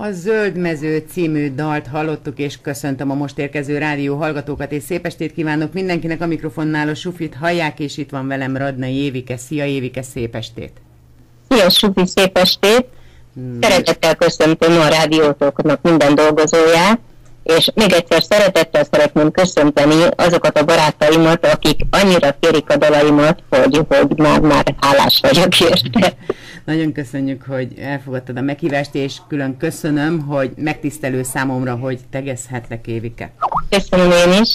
A Zöld Mező című dalt hallottuk, és köszöntöm a most érkező rádió hallgatókat, és szép estét kívánok mindenkinek a mikrofonnál, a Sufit hallják, és itt van velem Radnai Évike. Szia Évike, szép estét! Szia Sufi, szép estét! Hmm. Szeretettel köszöntöm a rádiótoknak minden dolgozóját, és még egyszer szeretettel szeretném köszönteni azokat a barátaimat, akik annyira kérik a dalaimat, hogy, hogy már, már hálás vagyok érte. Nagyon köszönjük, hogy elfogadtad a meghívást, és külön köszönöm, hogy megtisztelő számomra, hogy tegezhetlek Évike. Köszönöm én is.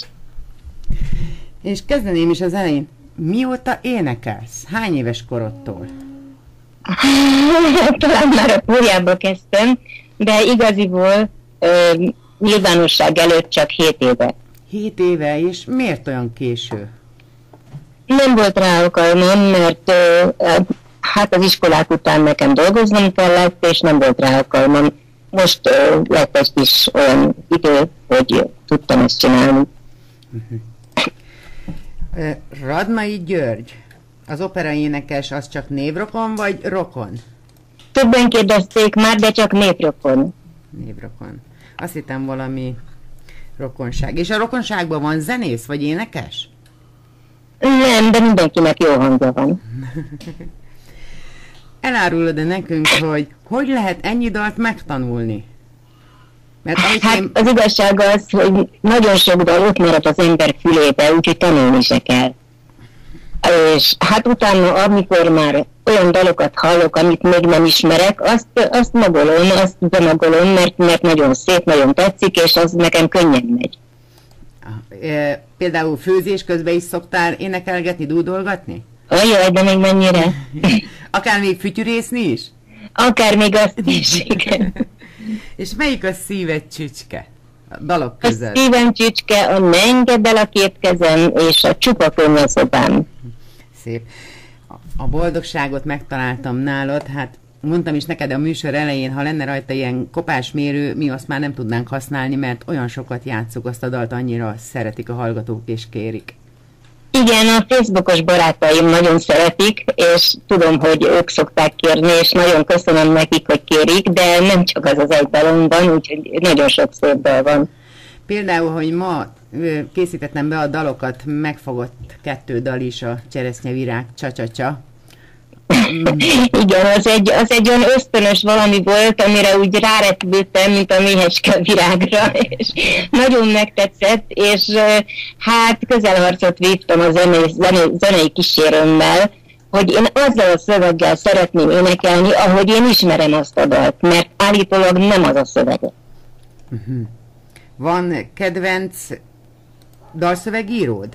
És kezdeném is az elején. Mióta énekelsz? Hány éves korodtól? Talán már a fúriába kezdtem, de igaziból nyilvánosság előtt csak 7 éve. 7 éve, és miért olyan késő? Nem volt rá alkalmam, mert hát az iskolák után nekem dolgoznom kellett, és nem volt rá alkalmam. Most lett egy kis olyan idő, hogy tudtam ezt csinálni. Radnai György, az opera énekes, az csak névrokon, vagy rokon? Többen kérdezték már, de csak névrokon. Névrokon. Azt hittem valami rokonság. És a rokonságban van zenész, vagy énekes? Nem, de mindenkinek jó hangja van. Elárulod-e nekünk, hogy hogy lehet ennyi dalt megtanulni? Mert hát én... az igazság az, hogy nagyon sok dal ott marad az ember fülébe, úgyhogy tanulni se kell. És hát utána, amikor már olyan dalokat hallok, amit még nem ismerek, azt, azt magolom, azt bemagolom, mert, mert nagyon szép, nagyon tetszik, és az nekem könnyen megy. Például főzés közben is szoktál énekelgetni, dúdolgatni? Ajaj, de még mennyire. Akár még fütyűrészni is? Akár még azt is, igen. És melyik a szíved csücske? A dalok között. A szívem csücske, a mengedel a két kezem, és a csupa a szobám. Szép. A boldogságot megtaláltam nálad, hát mondtam is neked a műsor elején, ha lenne rajta ilyen kopásmérő, mi azt már nem tudnánk használni, mert olyan sokat játszuk azt a dalt, annyira szeretik a hallgatók és kérik. Igen, a Facebookos barátaim nagyon szeretik, és tudom, hogy ők szokták kérni, és nagyon köszönöm nekik, hogy kérik, de nem csak az az egy dalomban, úgyhogy nagyon sok szép dal van. Például, hogy ma készítettem be a dalokat, megfogott kettő dal is a Cseresznyevirág csa-csa-csa, Igen, az egy, az egy olyan ösztönös valami volt, amire úgy rárepültem, mint a méheske virágra, és nagyon megtetszett, és hát közelharcot vívtam a zenei, zenei, zenei kísérőmmel, hogy én azzal a szöveggel szeretném énekelni, ahogy én ismerem azt a dalt, mert állítólag nem az a szövege. Uh-huh. Van kedvenc dalszövegíród?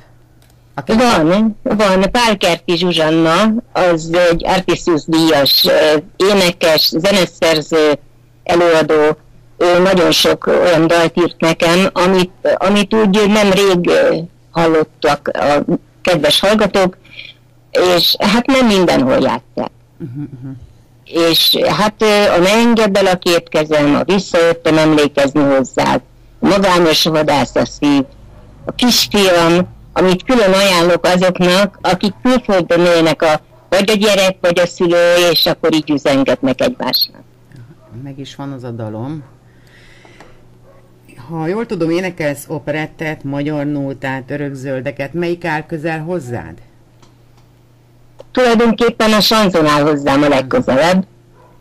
Aki van, van. Pálkerti Zsuzsanna, az egy Artisius díjas énekes, zeneszerző, előadó, ő nagyon sok olyan dalt írt nekem, amit, amit úgy nem rég hallottak a kedves hallgatók, és hát nem mindenhol játszák. Uh-huh, uh-huh. És hát a mengebbel a két kezem, a visszajöttem emlékezni hozzá, magányos vadász a szív, a kisfiam, amit külön ajánlok azoknak, akik külföldön élnek a, vagy a gyerek, vagy a szülő, és akkor így üzengetnek egymásnak. Meg is van az a dalom. Ha jól tudom, énekelsz operettet, magyar nótát, örökzöldeket, melyik áll közel hozzád? Tulajdonképpen a sanzon áll hozzám a legközelebb,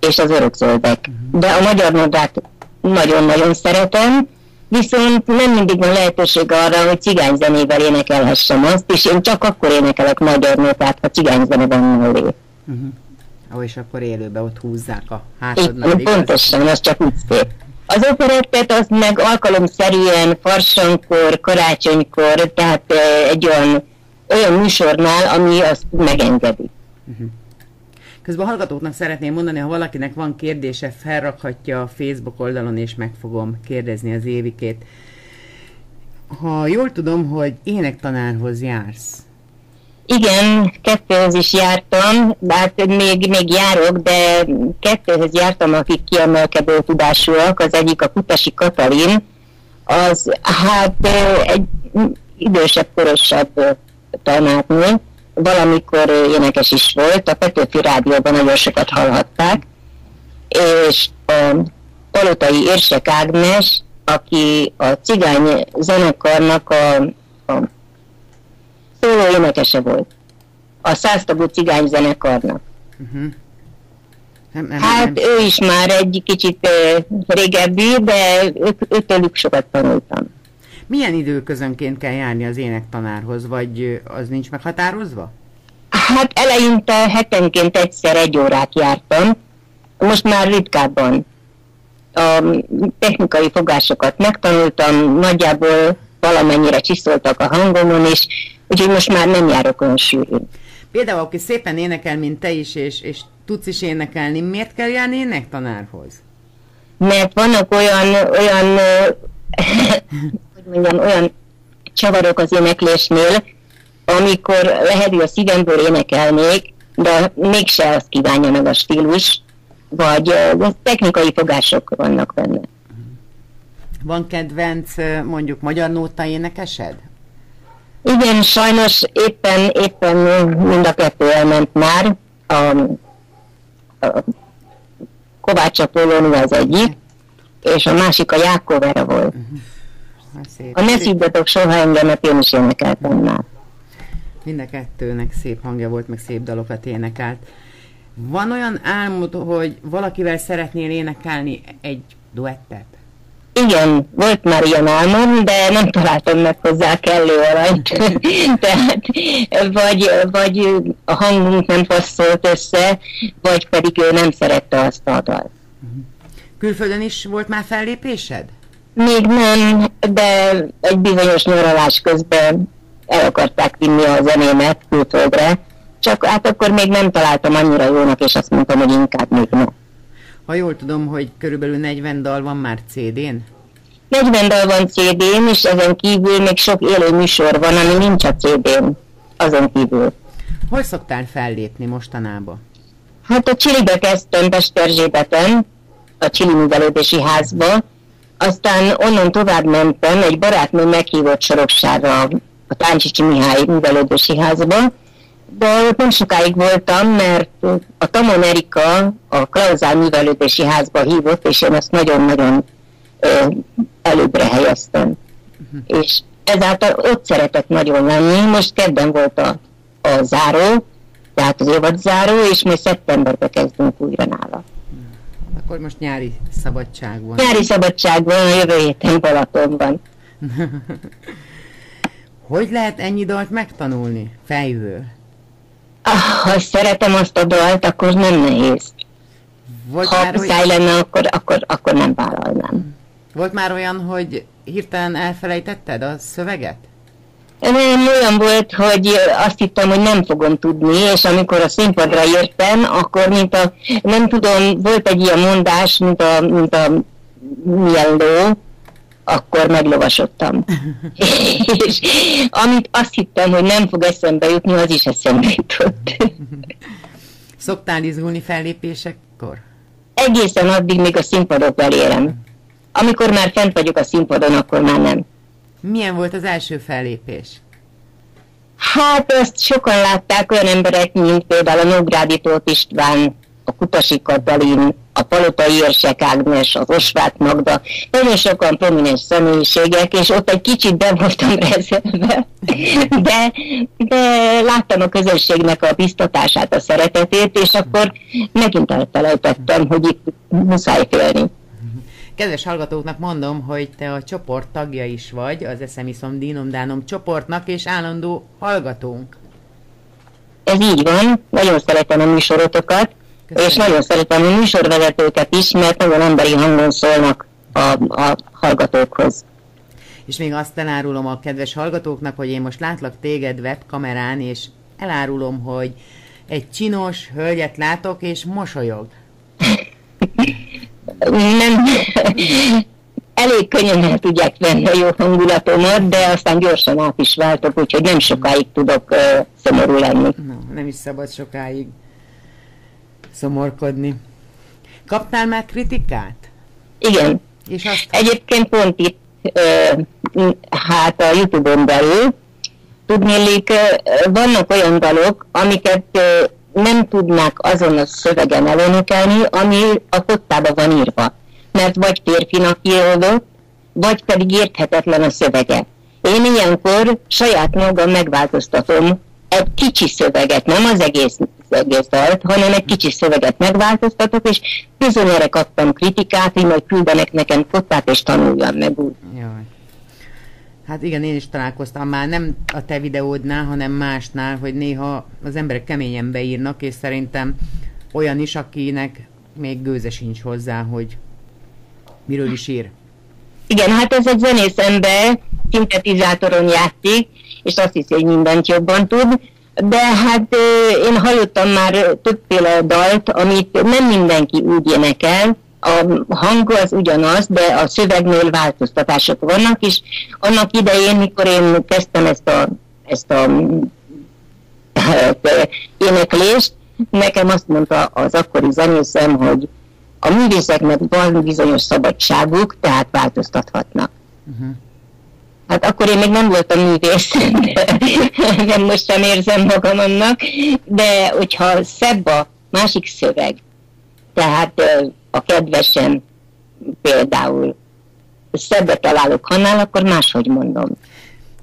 és az örökzöldek. Uh-huh. De a magyar nótát nagyon-nagyon szeretem, viszont nem mindig van lehetőség arra, hogy cigányzenével énekelhessem azt, és én csak akkor énekelek magyar nótát, ha cigányzene van mellé. Uh-huh. Ó, és akkor élőben ott húzzák a hátadnál. Igen, pontosan, az csak úgy szép. Az operettet azt meg alkalomszerűen farsankor, karácsonykor, tehát egy olyan, olyan műsornál, ami azt megengedi. Uh-huh. Közben a hallgatóknak szeretném mondani, ha valakinek van kérdése, felrakhatja a Facebook oldalon, és meg fogom kérdezni az évikét. Ha jól tudom, hogy énektanárhoz jársz. Igen, kettőhöz is jártam, hát még, még járok, de kettőhöz jártam, akik kiemelkedő tudásúak. Az egyik a Kutasi Katalin, az hát egy idősebb, korosabb tanárnő, valamikor énekes is volt, a Petőfi Rádióban nagyon sokat hallhatták, és a Palotai Érsek Ágnes, aki a cigány zenekarnak a, a szóló énekese volt. A száztagú cigány zenekarnak. Uh-huh. Nem, nem, hát nem. ő is már egy kicsit régebbi, de ők, őtőlük sokat tanultam. Milyen időközönként kell járni az énektanárhoz, vagy az nincs meghatározva? Hát eleinte hetenként egyszer egy órát jártam, most már ritkábban. A technikai fogásokat megtanultam, nagyjából valamennyire csiszoltak a hangomon, és úgyhogy most már nem járok olyan sűrűn. Például, aki szépen énekel, mint te is, és, és tudsz is énekelni, miért kell járni énektanárhoz? Mert vannak olyan, olyan mondjam, olyan csavarok az éneklésnél, amikor lehet, hogy a szívemből énekelnék, de mégse azt kívánja meg a stílus, vagy technikai fogások vannak benne. Van kedvenc mondjuk magyar nóta énekesed? Igen, sajnos éppen, éppen mind a kettő elment már. A, a Kovács Apollóni az egyik, és a másik a Jákovera volt. Uh-huh. A Ne szívjatok soha engemet, én is énekeltem már. Mind a kettőnek szép hangja volt, meg szép dalokat énekelt. Van olyan álmod, hogy valakivel szeretnél énekelni egy duettet? Igen, volt már ilyen álmom, de nem találtam meg hozzá kellő aranyt. Tehát vagy, vagy a hangunk nem passzolt össze, vagy pedig ő nem szerette azt a dalt. Külföldön is volt már fellépésed? Még nem, de egy bizonyos nyaralás közben el akarták vinni a zenémet külföldre, csak hát akkor még nem találtam annyira jónak, és azt mondtam, hogy inkább még nem. Ha jól tudom, hogy körülbelül 40 dal van már CD-n? 40 dal van CD-n, és ezen kívül még sok élő műsor van, ami nincs a CD-n, azon kívül. Hol szoktál fellépni mostanában? Hát a Csilibe kezdtem Pesterzsébeten, a Csili Művelődési Házba, aztán onnan tovább mentem, egy barátnő meghívott Soroksára a Táncsicsi Mihály Művelődési Házba, de ott nem sokáig voltam, mert a Tamon Erika a Klauzál Művelődési Házba hívott, és én azt nagyon-nagyon előbbre helyeztem. Uh-huh. És ezáltal ott szeretek nagyon lenni. Most kedden volt a, a záró, tehát az évad záró, és majd szeptemberben kezdünk újra nála. Akkor most nyári szabadság van. Nyári szabadság van, a jövő héten Balatonban. hogy lehet ennyi dalt megtanulni fejből? Ah, ha szeretem azt a dalt, akkor nem nehéz. Volt ha muszáj olyan... lenne, akkor, akkor, akkor nem vállalnám. Volt már olyan, hogy hirtelen elfelejtetted a szöveget? Olyan volt, hogy azt hittem, hogy nem fogom tudni, és amikor a színpadra jöttem, akkor mint a, nem tudom, volt egy ilyen mondás, mint a, mint a milyen ló, akkor meglovasodtam. és amit azt hittem, hogy nem fog eszembe jutni, az is eszembe jutott. Szoktál izgulni fellépésekkor? Egészen addig, még a színpadok elérem. Amikor már fent vagyok a színpadon, akkor már nem. Milyen volt az első fellépés? Hát ezt sokan látták olyan emberek, mint például a Nógrádi Tóth István, a Kutasi Katalin, a Palotai Érsek Ágnes, az Osvát Magda, nagyon sokan prominens személyiségek, és ott egy kicsit be voltam rezerve, de, de láttam a közösségnek a biztatását, a szeretetét, és akkor megint elfelejtettem, hogy itt muszáj félni. Kedves hallgatóknak mondom, hogy te a csoport tagja is vagy, az Eszemiszom Dínom Dánom csoportnak, és állandó hallgatónk. Ez így van, nagyon szeretem a műsorotokat, Köszönöm. és nagyon szeretem a műsorvezetőket is, mert nagyon emberi hangon szólnak a, a hallgatókhoz. És még azt elárulom a kedves hallgatóknak, hogy én most látlak téged webkamerán, és elárulom, hogy egy csinos hölgyet látok, és mosolyog. nem, elég könnyen el tudják venni a jó hangulatomat, de aztán gyorsan át is váltok, úgyhogy nem sokáig tudok uh, szomorú lenni. No, nem is szabad sokáig szomorkodni. Kaptál már kritikát? Igen. És azt... Egyébként pont itt, uh, hát a Youtube-on belül, tudnélik, uh, vannak olyan dalok, amiket uh, nem tudnák azon a szövegen elénekelni, ami a kottában van írva. Mert vagy férfinak íródott, vagy pedig érthetetlen a szövege. Én ilyenkor saját magam megváltoztatom egy kicsi szöveget, nem az egész, egész dalt, hanem egy kicsi szöveget megváltoztatok, és bizonyára kaptam kritikát, hogy majd küldenek nekem kottát, és tanuljam meg úgy. Jaj. Hát igen, én is találkoztam már nem a te videódnál, hanem másnál, hogy néha az emberek keményen beírnak, és szerintem olyan is, akinek még gőze sincs hozzá, hogy miről is ír. Igen, hát ez egy zenész ember, szintetizátoron játszik, és azt hiszi, hogy mindent jobban tud, de hát én hallottam már többféle dalt, amit nem mindenki úgy énekel, a hang az ugyanaz, de a szövegnél változtatások vannak, és annak idején, mikor én kezdtem ezt a, ezt a hát, éneklést, nekem azt mondta az akkori zenészem, hogy a művészeknek van bizonyos szabadságuk, tehát változtathatnak. Uh-huh. Hát akkor én még nem voltam művész, nem most sem érzem magam annak, de hogyha szebb a másik szöveg, tehát a kedvesem például szebbet találok annál, akkor máshogy mondom.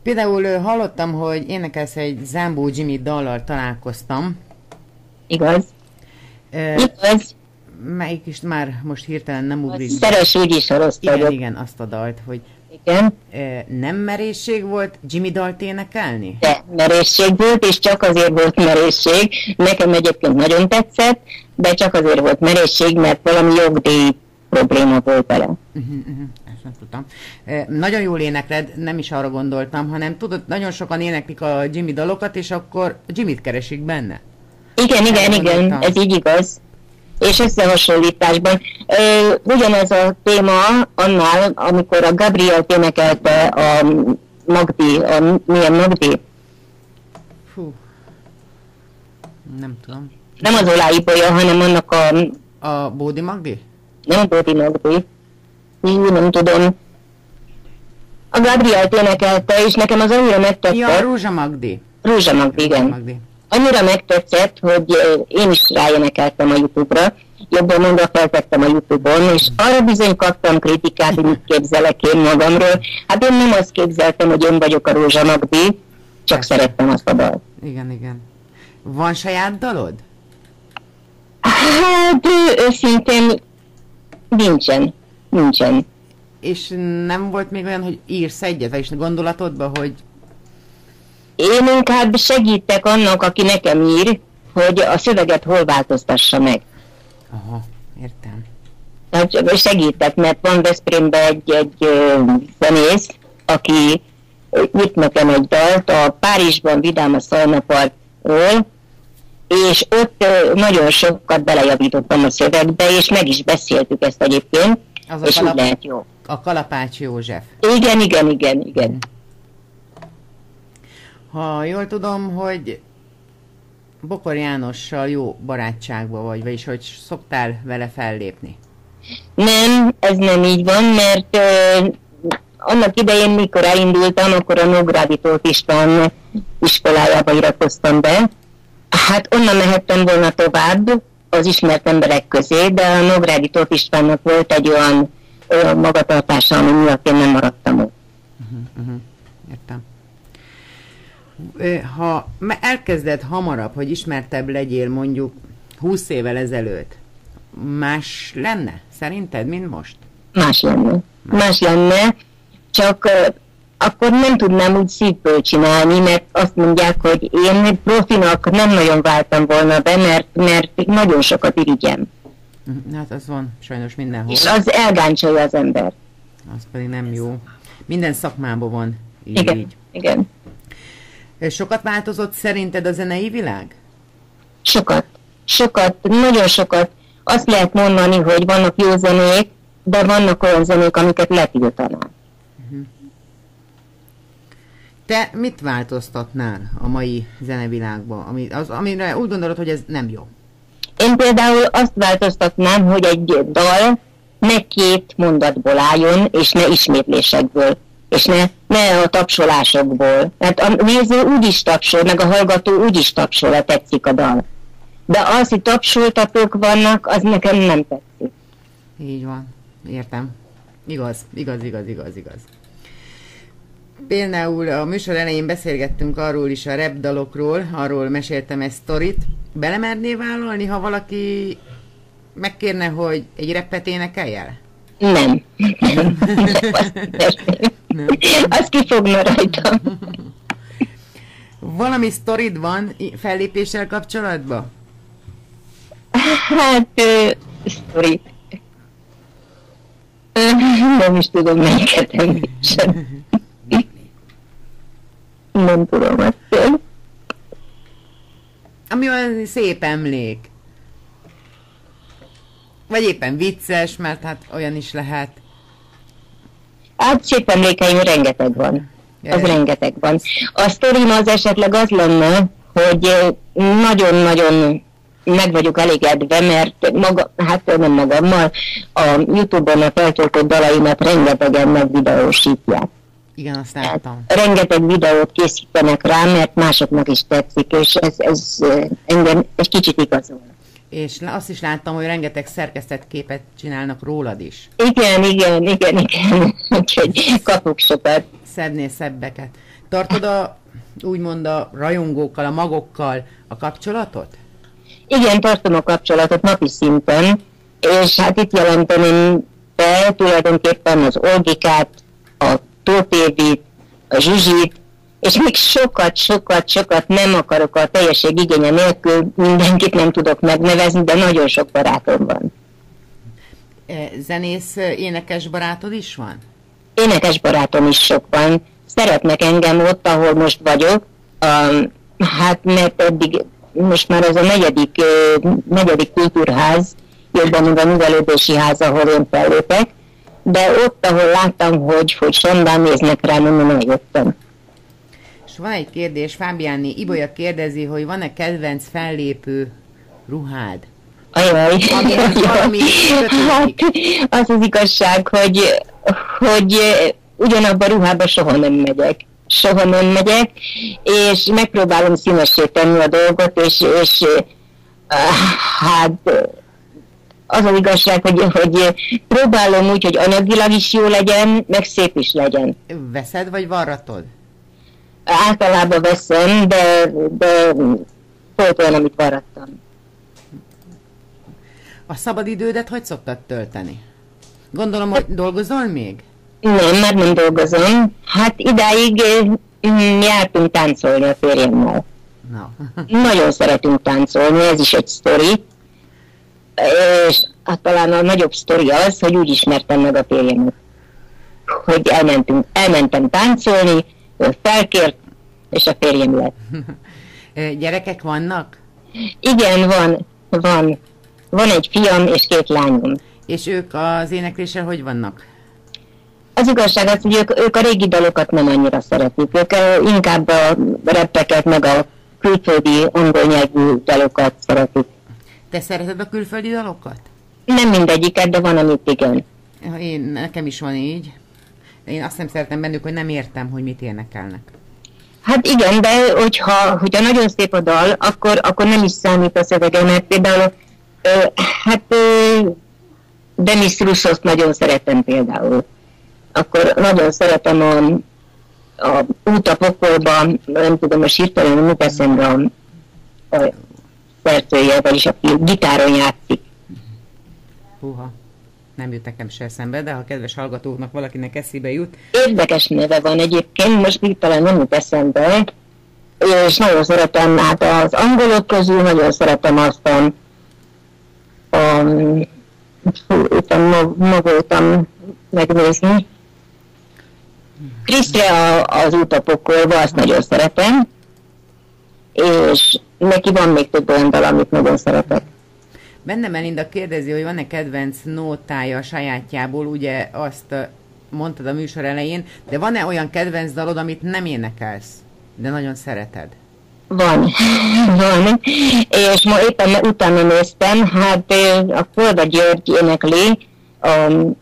Például hallottam, hogy énekelsz egy Zambó Jimmy dallal találkoztam. Igaz. Uh, Igaz. Melyik is már most hirtelen nem ugrik. Szeres úgy is rossz Igen, vagyok. igen, azt a dalt, hogy igen. Nem merészség volt Jimmy dalt énekelni? De merészség volt, és csak azért volt merészség. Nekem egyébként nagyon tetszett, de csak azért volt merészség, mert valami jogdíj probléma volt vele. Uh-huh, uh-huh. Ezt nem tudtam. E, nagyon jól énekled, nem is arra gondoltam, hanem tudod, nagyon sokan éneklik a Jimmy dalokat, és akkor Jimmy-t keresik benne. Igen, igen, igen, ez így igaz és összehasonlításban. Ugyanez a téma annál, amikor a Gabriel énekelte a Magdi, a milyen Magdi? Fú. Nem tudom. Nem az Olái Bolya, hanem annak a... A Bódi Magdi? Nem a Bódi Magdi. Hú, nem tudom. A Gabriel énekelte, és nekem az annyira megtetszett. Ja, Rózsa Magdi. Rózsa Magdi, igen. Rózsa Magdi annyira megtetszett, hogy én is ráénekeltem a Youtube-ra, jobban mondva feltettem a Youtube-on, és arra bizony kaptam kritikát, hogy mit képzelek én magamról. Hát én nem azt képzeltem, hogy én vagyok a Rózsa Magdi, csak szerettem azt a dalt. Igen, igen. Van saját dalod? Hát őszintén nincsen. Nincsen. És nem volt még olyan, hogy írsz egyet, és gondolatodba, hogy én inkább segítek annak, aki nekem ír, hogy a szöveget hol változtassa meg. Aha, értem. Tehát segítek, mert van Veszprémben egy, egy zenész, aki írt nekem egy dalt a Párizsban Vidám a Szalnapartról, és ott nagyon sokat belejavítottam a szövegbe, és meg is beszéltük ezt egyébként, Az és kalap... úgy lehet jó. A Kalapács József. Igen, igen, igen, igen. Hmm. Ha jól tudom, hogy Bokor Jánossal jó barátságban vagy, vagyis hogy szoktál vele fellépni. Nem, ez nem így van, mert uh, annak idején, mikor elindultam, akkor a Nógrádi Tóth István iskolájába iratkoztam be. Hát onnan mehettem volna tovább az ismert emberek közé, de a Nógrádi Tóth Istvánnak volt egy olyan, olyan magatartása, ami miatt én nem maradtam ott. Uh-huh, uh-huh. Értem ha elkezded hamarabb, hogy ismertebb legyél mondjuk 20 évvel ezelőtt, más lenne szerinted, mint most? Más lenne. Más, lenne, csak akkor nem tudnám úgy szívből csinálni, mert azt mondják, hogy én profinak nem nagyon váltam volna be, mert, mert nagyon sokat irigyem. Mhm, hát az van sajnos mindenhol. És az elgáncsolja az ember. Az pedig nem jó. Minden szakmában van így. Igen, így. igen. Sokat változott szerinted a zenei világ? Sokat. Sokat, nagyon sokat. Azt lehet mondani, hogy vannak jó zenék, de vannak olyan zenék, amiket letiltanák. Mhm. Te mit változtatnál a mai zenevilágban, ami, az, amire úgy gondolod, hogy ez nem jó? Én például azt változtatnám, hogy egy dal ne két mondatból álljon, és ne ismétlésekből és ne, ne a tapsolásokból. Mert a néző úgy is tapsol, meg a hallgató úgy is tapsol, ha tetszik a dal. De az, hogy tapsoltatók vannak, az nekem nem tetszik. Így van. értem. Igaz, igaz, igaz, igaz, igaz. Például a műsor elején beszélgettünk arról is a rap dalokról, arról meséltem egy sztorit. Belemerné vállalni, ha valaki megkérne, hogy egy reppet énekelj Nem. Nem. Azt kifogna rajta. Valami sztorid van fellépéssel kapcsolatban? Hát, sztorit. Nem is tudom, melyiket említsem. Nem tudom ezt. Ami olyan szép emlék. Vagy éppen vicces, mert hát olyan is lehet. Hát szép emlékeim rengeteg van. Az rengeteg van. A sztorim az esetleg az lenne, hogy nagyon-nagyon meg vagyok elégedve, mert maga, hát nem magammal, a Youtube-on a feltöltött dalaimat rengetegen megvideósítják. Igen, azt láttam. Rengeteg videót készítenek rá, mert másoknak is tetszik, és ez, ez engem egy kicsit igazol. És azt is láttam, hogy rengeteg szerkesztett képet csinálnak rólad is. Igen, igen, igen, igen. Úgyhogy kapok sokat. Szebbnél szebbeket. Tartod a, úgymond a rajongókkal, a magokkal a kapcsolatot? Igen, tartom a kapcsolatot napi szinten, és hát itt jelenteném be tulajdonképpen az Olgikát, a Tópévit, a Zsuzsit, és még sokat, sokat, sokat nem akarok a teljesség igénye nélkül, mindenkit nem tudok megnevezni, de nagyon sok barátom van. E, zenész, énekes barátod is van? Énekes barátom is sok van. Szeretnek engem ott, ahol most vagyok, um, hát mert eddig most már ez a negyedik, negyedik kultúrház, jobban mondva művelődési ház, ahol én fellépek, de ott, ahol láttam, hogy, hogy sondán néznek rá, mondom, eljöttem. És van egy kérdés, Fábiáni Ibolya kérdezi, hogy van-e kedvenc fellépő ruhád? Ajaj, ami, hát, az az igazság, hogy, hogy ugyanabban a ruhában soha nem megyek soha nem megyek, és megpróbálom színesé tenni a dolgot, és, és hát az az igazság, hogy, hogy próbálom úgy, hogy anyagilag is jó legyen, meg szép is legyen. Veszed, vagy varratod? Általában veszem, de, de volt olyan, amit varrattam. A szabadidődet hogy szoktad tölteni? Gondolom, hogy dolgozol még? Nem, már nem dolgozom. Hát idáig mm, jártunk táncolni a férjemmel. No. Nagyon szeretünk táncolni, ez is egy sztori. És hát talán a nagyobb sztori az, hogy úgy ismertem meg a férjemet. Hogy elmentünk, elmentem táncolni, felkért, és a férjem lett. Gyerekek vannak? Igen, van, van. Van egy fiam és két lányom. És ők az énekléssel hogy vannak? Az igazság az, hogy ők, ők a régi dalokat nem annyira szeretik. Ők inkább a reppeket, meg a külföldi angol nyelvű dalokat szeretik. Te szereted a külföldi dalokat? Nem mindegyiket, de van, amit igen. Én, nekem is van így. Én azt nem szeretem bennük, hogy nem értem, hogy mit énekelnek. Hát igen, de hogyha, hogyha nagyon szép a dal, akkor, akkor nem is számít a szövege, mert például ö, hát ö, Demis Russoszt nagyon szeretem például akkor nagyon szeretem a, a út a pokolba, nem tudom, a hirtelen mit eszembe a, a szerzője, vagyis aki gitáron játszik. Húha, nem jut nekem se eszembe, de ha a kedves hallgatóknak valakinek eszébe jut. Érdekes neve van egyébként, most hirtelen nem jut eszembe, és nagyon szeretem, hát az angolok közül nagyon szeretem azt a, a fú, itt ma voltam megnézni, Krisztre az út a pokolba, azt nagyon szeretem, és neki van még több olyan dal, amit nagyon szeretek. Benne Melinda kérdezi, hogy van-e kedvenc nótája a sajátjából, ugye azt mondtad a műsor elején, de van-e olyan kedvenc dalod, amit nem énekelsz, de nagyon szereted? Van, van. És ma éppen utána néztem, hát a Kolda György énekli, um,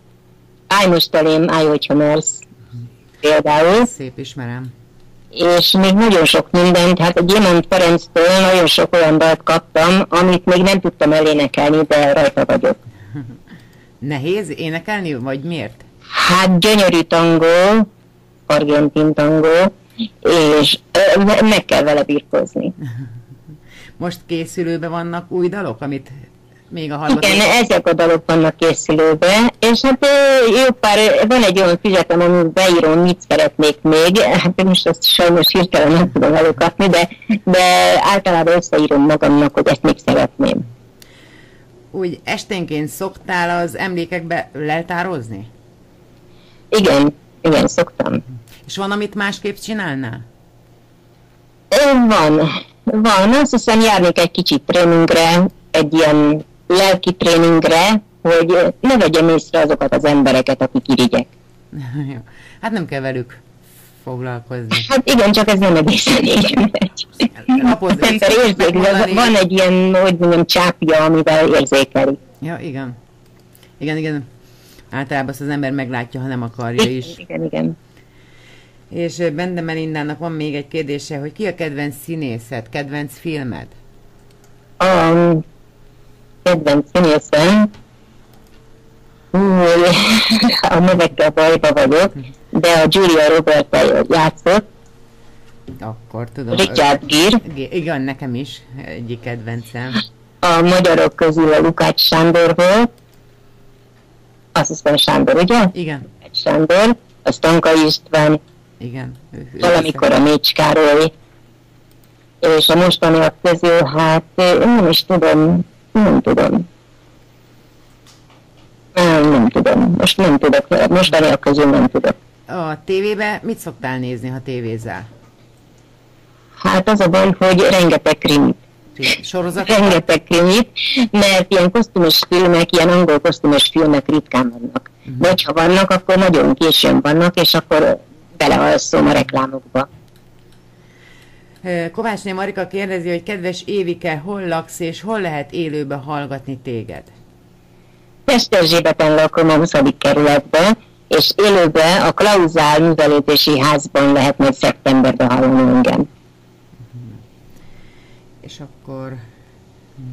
Állj most elém, állj, hogyha mersz például. Szép ismerem. És még nagyon sok mindent, hát a Gyémánt Ferenctől nagyon sok olyan dalt kaptam, amit még nem tudtam elénekelni, de rajta vagyok. Nehéz énekelni, vagy miért? Hát gyönyörű tangó, argentin tangó, és meg kell vele birkozni. Most készülőben vannak új dalok, amit még a hallgatók... Igen, ezek a dalok vannak készülőbe, és hát jó pár, van egy olyan füzetem, amit beírom, mit szeretnék még, hát most ezt sajnos hirtelen nem tudom előkapni, de, de általában összeírom magamnak, hogy ezt még szeretném. Úgy esténként szoktál az emlékekbe leltározni? Igen, igen, szoktam. És van, amit másképp csinálnál? Van, van. Azt hiszem járnék egy kicsit tréningre, egy ilyen lelki tréningre, hogy ne vegyem észre azokat az embereket, akik irigyek. hát nem kell velük foglalkozni. Hát igen, csak ez nem egészen így megy. Az ember van egy ilyen, hogy mondjam, csápja, amivel érzékeli. Ja, igen. Igen, igen. Általában azt az ember meglátja, ha nem akarja is. Igen, igen. És Bende Melindának van még egy kérdése, hogy ki a kedvenc színészet, kedvenc filmed? A kedvenc színészem, a nevekkel bajba vagyok, de a Julia Roberta játszott. Akkor tudom. Richard Gere. Igen, nekem is egyik kedvencem. A magyarok közül a Lukács Sándor volt. Azt hiszem Sándor, ugye? Igen. Sándor. A Stanka István. Igen. Valamikor a Mécs Károly. És a mostaniak közül, hát nem is tudom, nem tudom. Nem, nem tudom. Most nem tudok. Mostaniak közül nem tudok. A tévébe mit szoktál nézni, ha tévézel? Hát az a baj, hogy rengeteg krimit. Sorozat? Rengeteg krimit, mert ilyen kosztümös filmek, ilyen angol kosztümös filmek ritkán vannak. Uh-huh. Vagy ha vannak, akkor nagyon későn vannak, és akkor belealszom a reklámokba. Kovácsné Marika kérdezi, hogy kedves Évike, hol laksz és hol lehet élőbe hallgatni téged? Pesterzsébeten lakom a 20. kerületben, és élőbe a Klauzál művelődési házban lehet majd szeptemberben hallani engem. És akkor hm,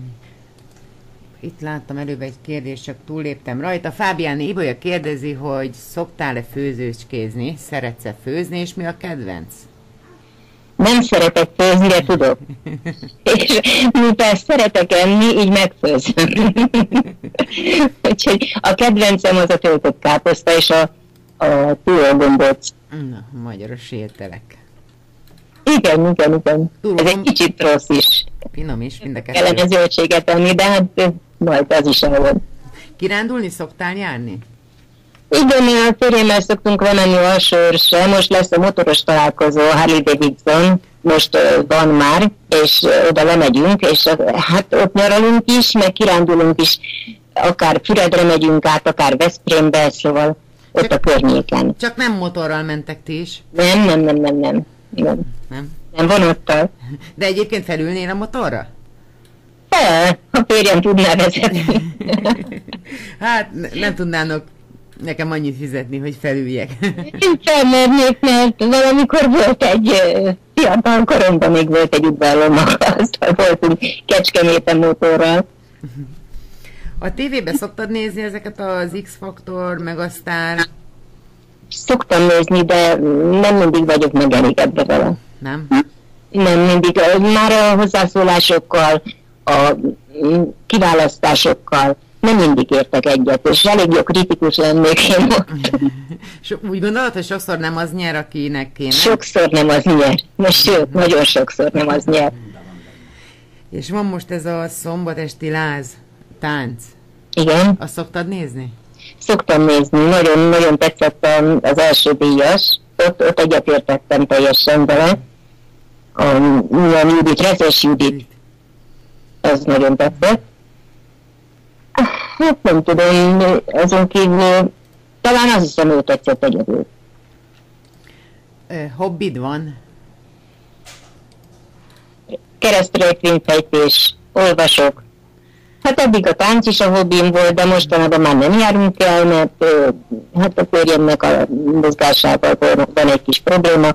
itt láttam előbb egy kérdést, csak túlléptem rajta. Fábián Ibolya kérdezi, hogy szoktál-e főzőskézni, szeretsz-e főzni, és mi a kedvenc? Nem szeretek főzni, de tudok. és mivel szeretek enni, így megfőzöm. Úgyhogy a kedvencem az a töltött káposzta és a, a túlgombóc. Na, magyaros ételek. Igen, igen, igen. Tudom, Ez egy kicsit rossz is. Finom is, mind a kettő. Kellene zöldséget tenni, de hát majd az is elvan. Kirándulni szoktál járni? Igen, mi a férjemmel szoktunk lemenni a sörsre, most lesz a motoros találkozó Harley Davidson, most van már, és oda lemegyünk, és hát ott nyaralunk is, meg kirándulunk is, akár Füredre megyünk át, akár Veszprémbe, szóval ott csak, a környéken. Csak nem motorral mentek ti is? Nem, nem, nem, nem, nem. Nem? Nem, nem vonattal. De egyébként felülnél a motorra? De, a férjem tudná vezetni. hát nem tudnának nekem annyit fizetni, hogy felüljek. Én felmernék, mert valamikor volt egy fiatal koromban még volt egy udvarlom, aztán voltunk Kecskeméten motorral. A tévében szoktad nézni ezeket az X-faktor, meg aztán... Szoktam nézni, de nem mindig vagyok megelégedve vele. Nem? Nem mindig. Már a hozzászólásokkal, a kiválasztásokkal nem mindig értek egyet, és elég jó kritikus lennék én. És úgy gondolod, hogy sokszor nem az nyer, akinek kéne? Sokszor nem az nyer. Most sőt, nagyon sokszor nem az nyer. És van most ez a szombatesti láz, tánc. Igen. Azt szoktad nézni? Szoktam nézni, nagyon-nagyon tetszett az első díjas, ott, ott egyetértettem teljesen vele. A, a Judit, Rezes Judit, az nagyon tetszett. Hát nem tudom, azon kívül talán az hiszem, ő tetszett egyedül. Hobbid van? Keresztrejtvényfejtés, olvasok. Hát eddig a tánc is a hobbim volt, de mostanában már nem járunk el, mert hát a férjemnek a mozgásával van egy kis probléma,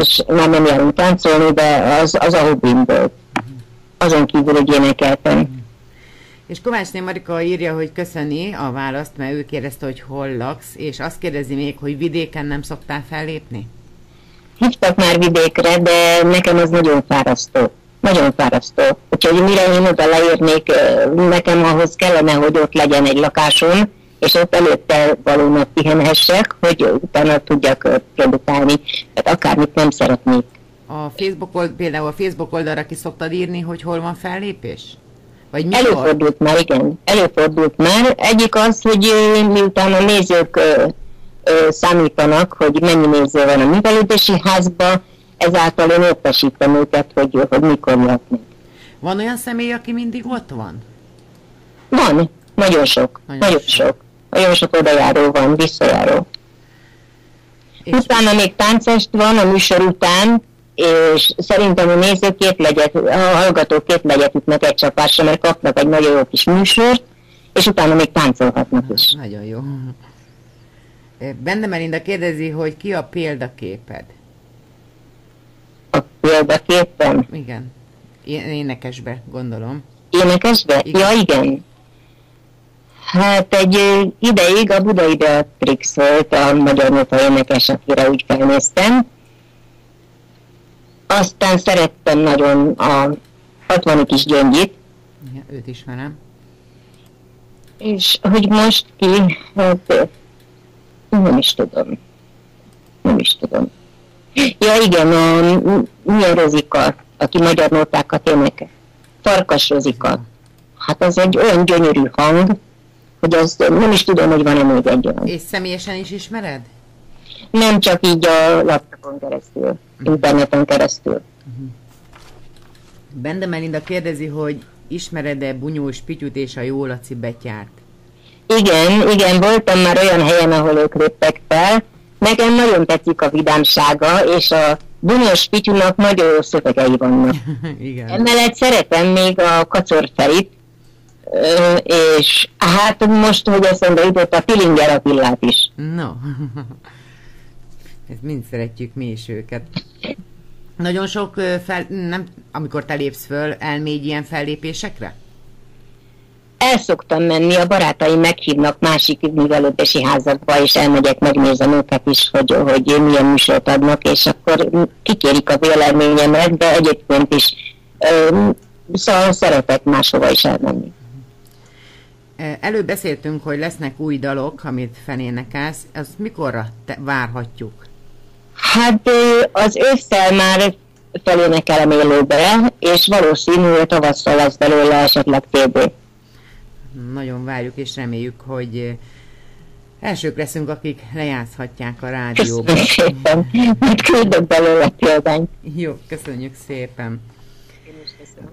és már nem járunk táncolni, de az, az a hobbim volt. Azon kívül, hogy énekeltem. És Kovácsné Marika írja, hogy köszöni a választ, mert ő kérdezte, hogy hol laksz, és azt kérdezi még, hogy vidéken nem szoktál fellépni? Hívtak már vidékre, de nekem az nagyon fárasztó. Nagyon fárasztó. Úgyhogy mire én oda leírnék, nekem ahhoz kellene, hogy ott legyen egy lakásom, és ott előtte valónak pihenhessek, hogy utána tudjak produkálni. Tehát akármit nem szeretnék. A Facebook old, például a Facebook oldalra ki szoktad írni, hogy hol van fellépés? Vagy mikor? Előfordult már, igen. Előfordult már. Egyik az, hogy miután a nézők számítanak, hogy mennyi néző van a művelődési házba, ezáltal én értesítem őket, hogy, hogy mikor jöhetnek. Van olyan személy, aki mindig ott van? Van, nagyon sok, nagyon, nagyon sok. sok. Nagyon sok odajáró van, visszajáró. És Utána még táncest van a műsor után, és szerintem a nézők két legyet, a hallgatók két legyet ütnek egy csapásra, mert kapnak egy nagyon jó kis műsort, és utána még táncolhatnak is. Nagyon jó. Bende Melinda kérdezi, hogy ki a példaképed? A példaképem? Igen. Énekesbe, gondolom. Énekesbe? Igen. Ja, igen. Hát egy ideig a Budai Beatrix volt a magyar nota énekes, akire úgy felnéztem. Aztán szerettem nagyon a 60 kis gyöngyit. Ja, őt ismerem. És hogy most ki, hát nem is tudom. Nem is tudom. Ja igen, a, milyen Rozika, aki magyar nótákat énekel. Farkas Rozika. Hát az egy olyan gyönyörű hang, hogy az nem is tudom, hogy van-e még egy olyan. És személyesen is ismered? Nem csak így a laptopon keresztül. Interneten keresztül. Uh-huh. Bende Melinda kérdezi, hogy ismered-e Bunyós Pityut és a Jólaci Betyárt? Igen, igen, voltam már olyan helyen, ahol ők léptek fel. Nekem nagyon tetszik a vidámsága, és a Bunyos Pityunak nagyon jó szövegei vannak. igen. Emellett szeretem még a Kacor Ferit, és hát most, hogy eszembe jutott a Pilinger Attillát is. No, ezt mind szeretjük mi is őket. Nagyon sok, fel, nem, amikor te lépsz föl, elmégy ilyen fellépésekre? El szoktam menni, a barátaim meghívnak másik művelődési házakba, és elmegyek, megnézem őket is, hogy, hogy milyen műsort adnak, és akkor kikérik a véleményemet, de egyébként is szóval szeretek máshova is elmenni. Előbb beszéltünk, hogy lesznek új dalok, amit felénekelsz. Az mikorra te várhatjuk? Hát az ősszel már felénekelem élőbe, és valószínű, hogy tavasszal lesz belőle esetleg TB. Nagyon várjuk és reméljük, hogy elsők leszünk, akik lejátszhatják a rádióban. Köszönöm szépen, majd küldök belőle példányt. Jó, köszönjük szépen. Én is köszönöm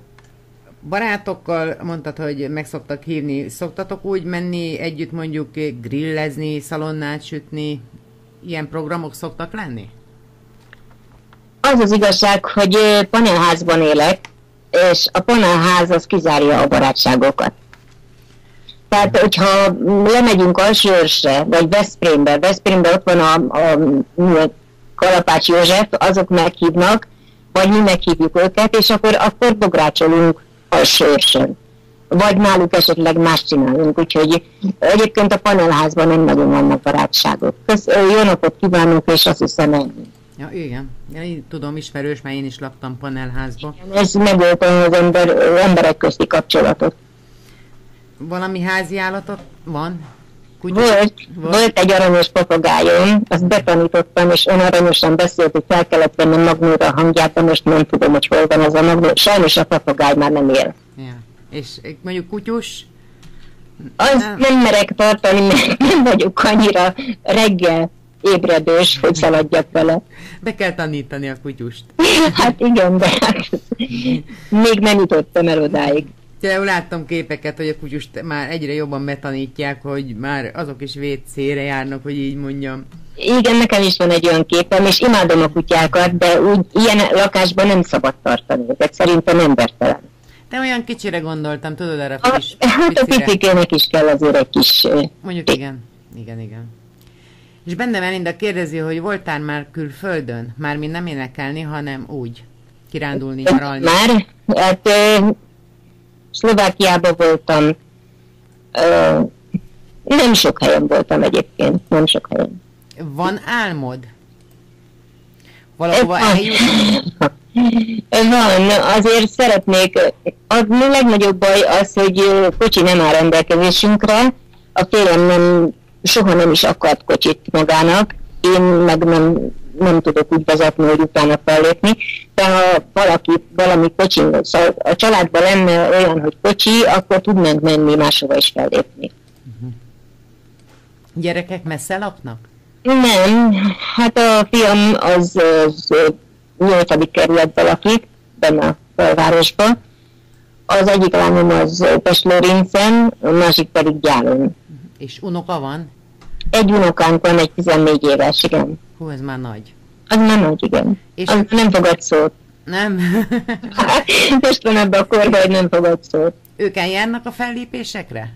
barátokkal mondtad, hogy meg szoktak hívni. Szoktatok úgy menni együtt mondjuk grillezni, szalonnát sütni? Ilyen programok szoktak lenni? Az az igazság, hogy panelházban élek, és a panelház az kizárja a barátságokat. Tehát, hogyha lemegyünk Alsőrsre, vagy Veszprémbe, Veszprémbe ott van a, a, a Kalapács József, azok meghívnak, vagy mi meghívjuk őket, és akkor, akkor bográcsolunk a sorsön. Vagy náluk esetleg más csinálunk, úgyhogy egyébként a panelházban nem nagyon vannak barátságok. Kösz, jó napot kívánok, és azt hiszem ennyi. Ja, igen. Én tudom, ismerős, mert én is laktam panelházba. Igen, ez megöltem az ember, emberek közti kapcsolatot. Valami házi állatot van? Kutyus? Volt, volt, volt egy aranyos papagájom, azt betanítottam, és ön aranyosan beszélt, hogy fel kellett vennem magnóra a hangját, de most nem tudom, hogy hol van az a magnó. Sajnos a papagáj már nem él. És mondjuk kutyus? Azt nem. nem merek tartani, mert nem vagyok annyira reggel ébredős, hogy szaladjak vele. Be kell tanítani a kutyust. hát igen, de hát még nem jutottam el odáig. Például láttam képeket, hogy a kutyust már egyre jobban betanítják, hogy már azok is vécére járnak, hogy így mondjam. Igen, nekem is van egy olyan képem, és imádom a kutyákat, de úgy ilyen lakásban nem szabad tartani őket, szerintem embertelen. De olyan kicsire gondoltam, tudod erre a kis Hát picire. a picikének is kell azért egy kis... Mondjuk igen, igen, igen. És benne Melinda kérdezi, hogy voltál már külföldön? Mármint nem énekelni, hanem úgy kirándulni, nyaralni. Már? Hát Szlovákiában voltam, Nem sok helyen voltam egyébként, nem sok helyen. Van álmod? Valahova eljutni? Van, azért szeretnék, a legnagyobb baj az, hogy kocsi nem áll rendelkezésünkre, a férjem nem, soha nem is akart kocsit magának, én meg nem, nem tudok úgy vezetni, hogy utána fellépni, de ha valaki, valami kocsi, szóval a családban lenne olyan, hogy kocsi, akkor tudnánk menni máshova is fellépni. Gyerekek messze laknak? Nem, hát a fiam az, az 8. kerületben lakik, benne a belvárosban. Az egyik lányom az Pestlőrincen, a másik pedig Gyálon. És unoka van? Egy unokánk van, egy 14 éves, igen. Hú, ez már nagy. Az már nagy, igen. És az nem fogad szót. Nem? Most van ebben a korban, hogy nem fogad szót. Ők eljárnak a fellépésekre?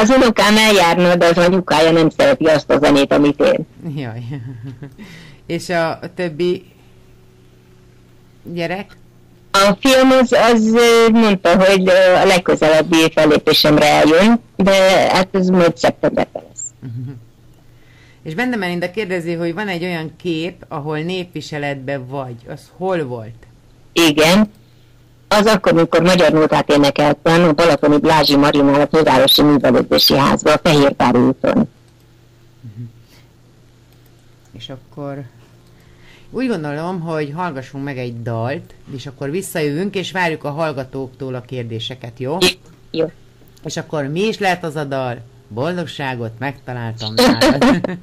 Az unokám eljárna, de az anyukája nem szereti azt a zenét, amit én. Jaj. És a többi gyerek? A film az, az mondta, hogy a legközelebbi fellépésemre eljön, de hát ez majd szeptemberben lesz. És benne Melinda kérdezi, hogy van egy olyan kép, ahol népviseletben vagy. Az hol volt? Igen. Az akkor, amikor magyar nótát énekeltem a Balatoni Blázsi Marinál a Fővárosi Művelődési Házban, a Fehérpári úton. Uh-huh. És akkor úgy gondolom, hogy hallgassunk meg egy dalt, és akkor visszajövünk, és várjuk a hallgatóktól a kérdéseket, jó? Jó. És akkor mi is lehet az a dal? Boldogságot megtaláltam nálad.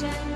Yes.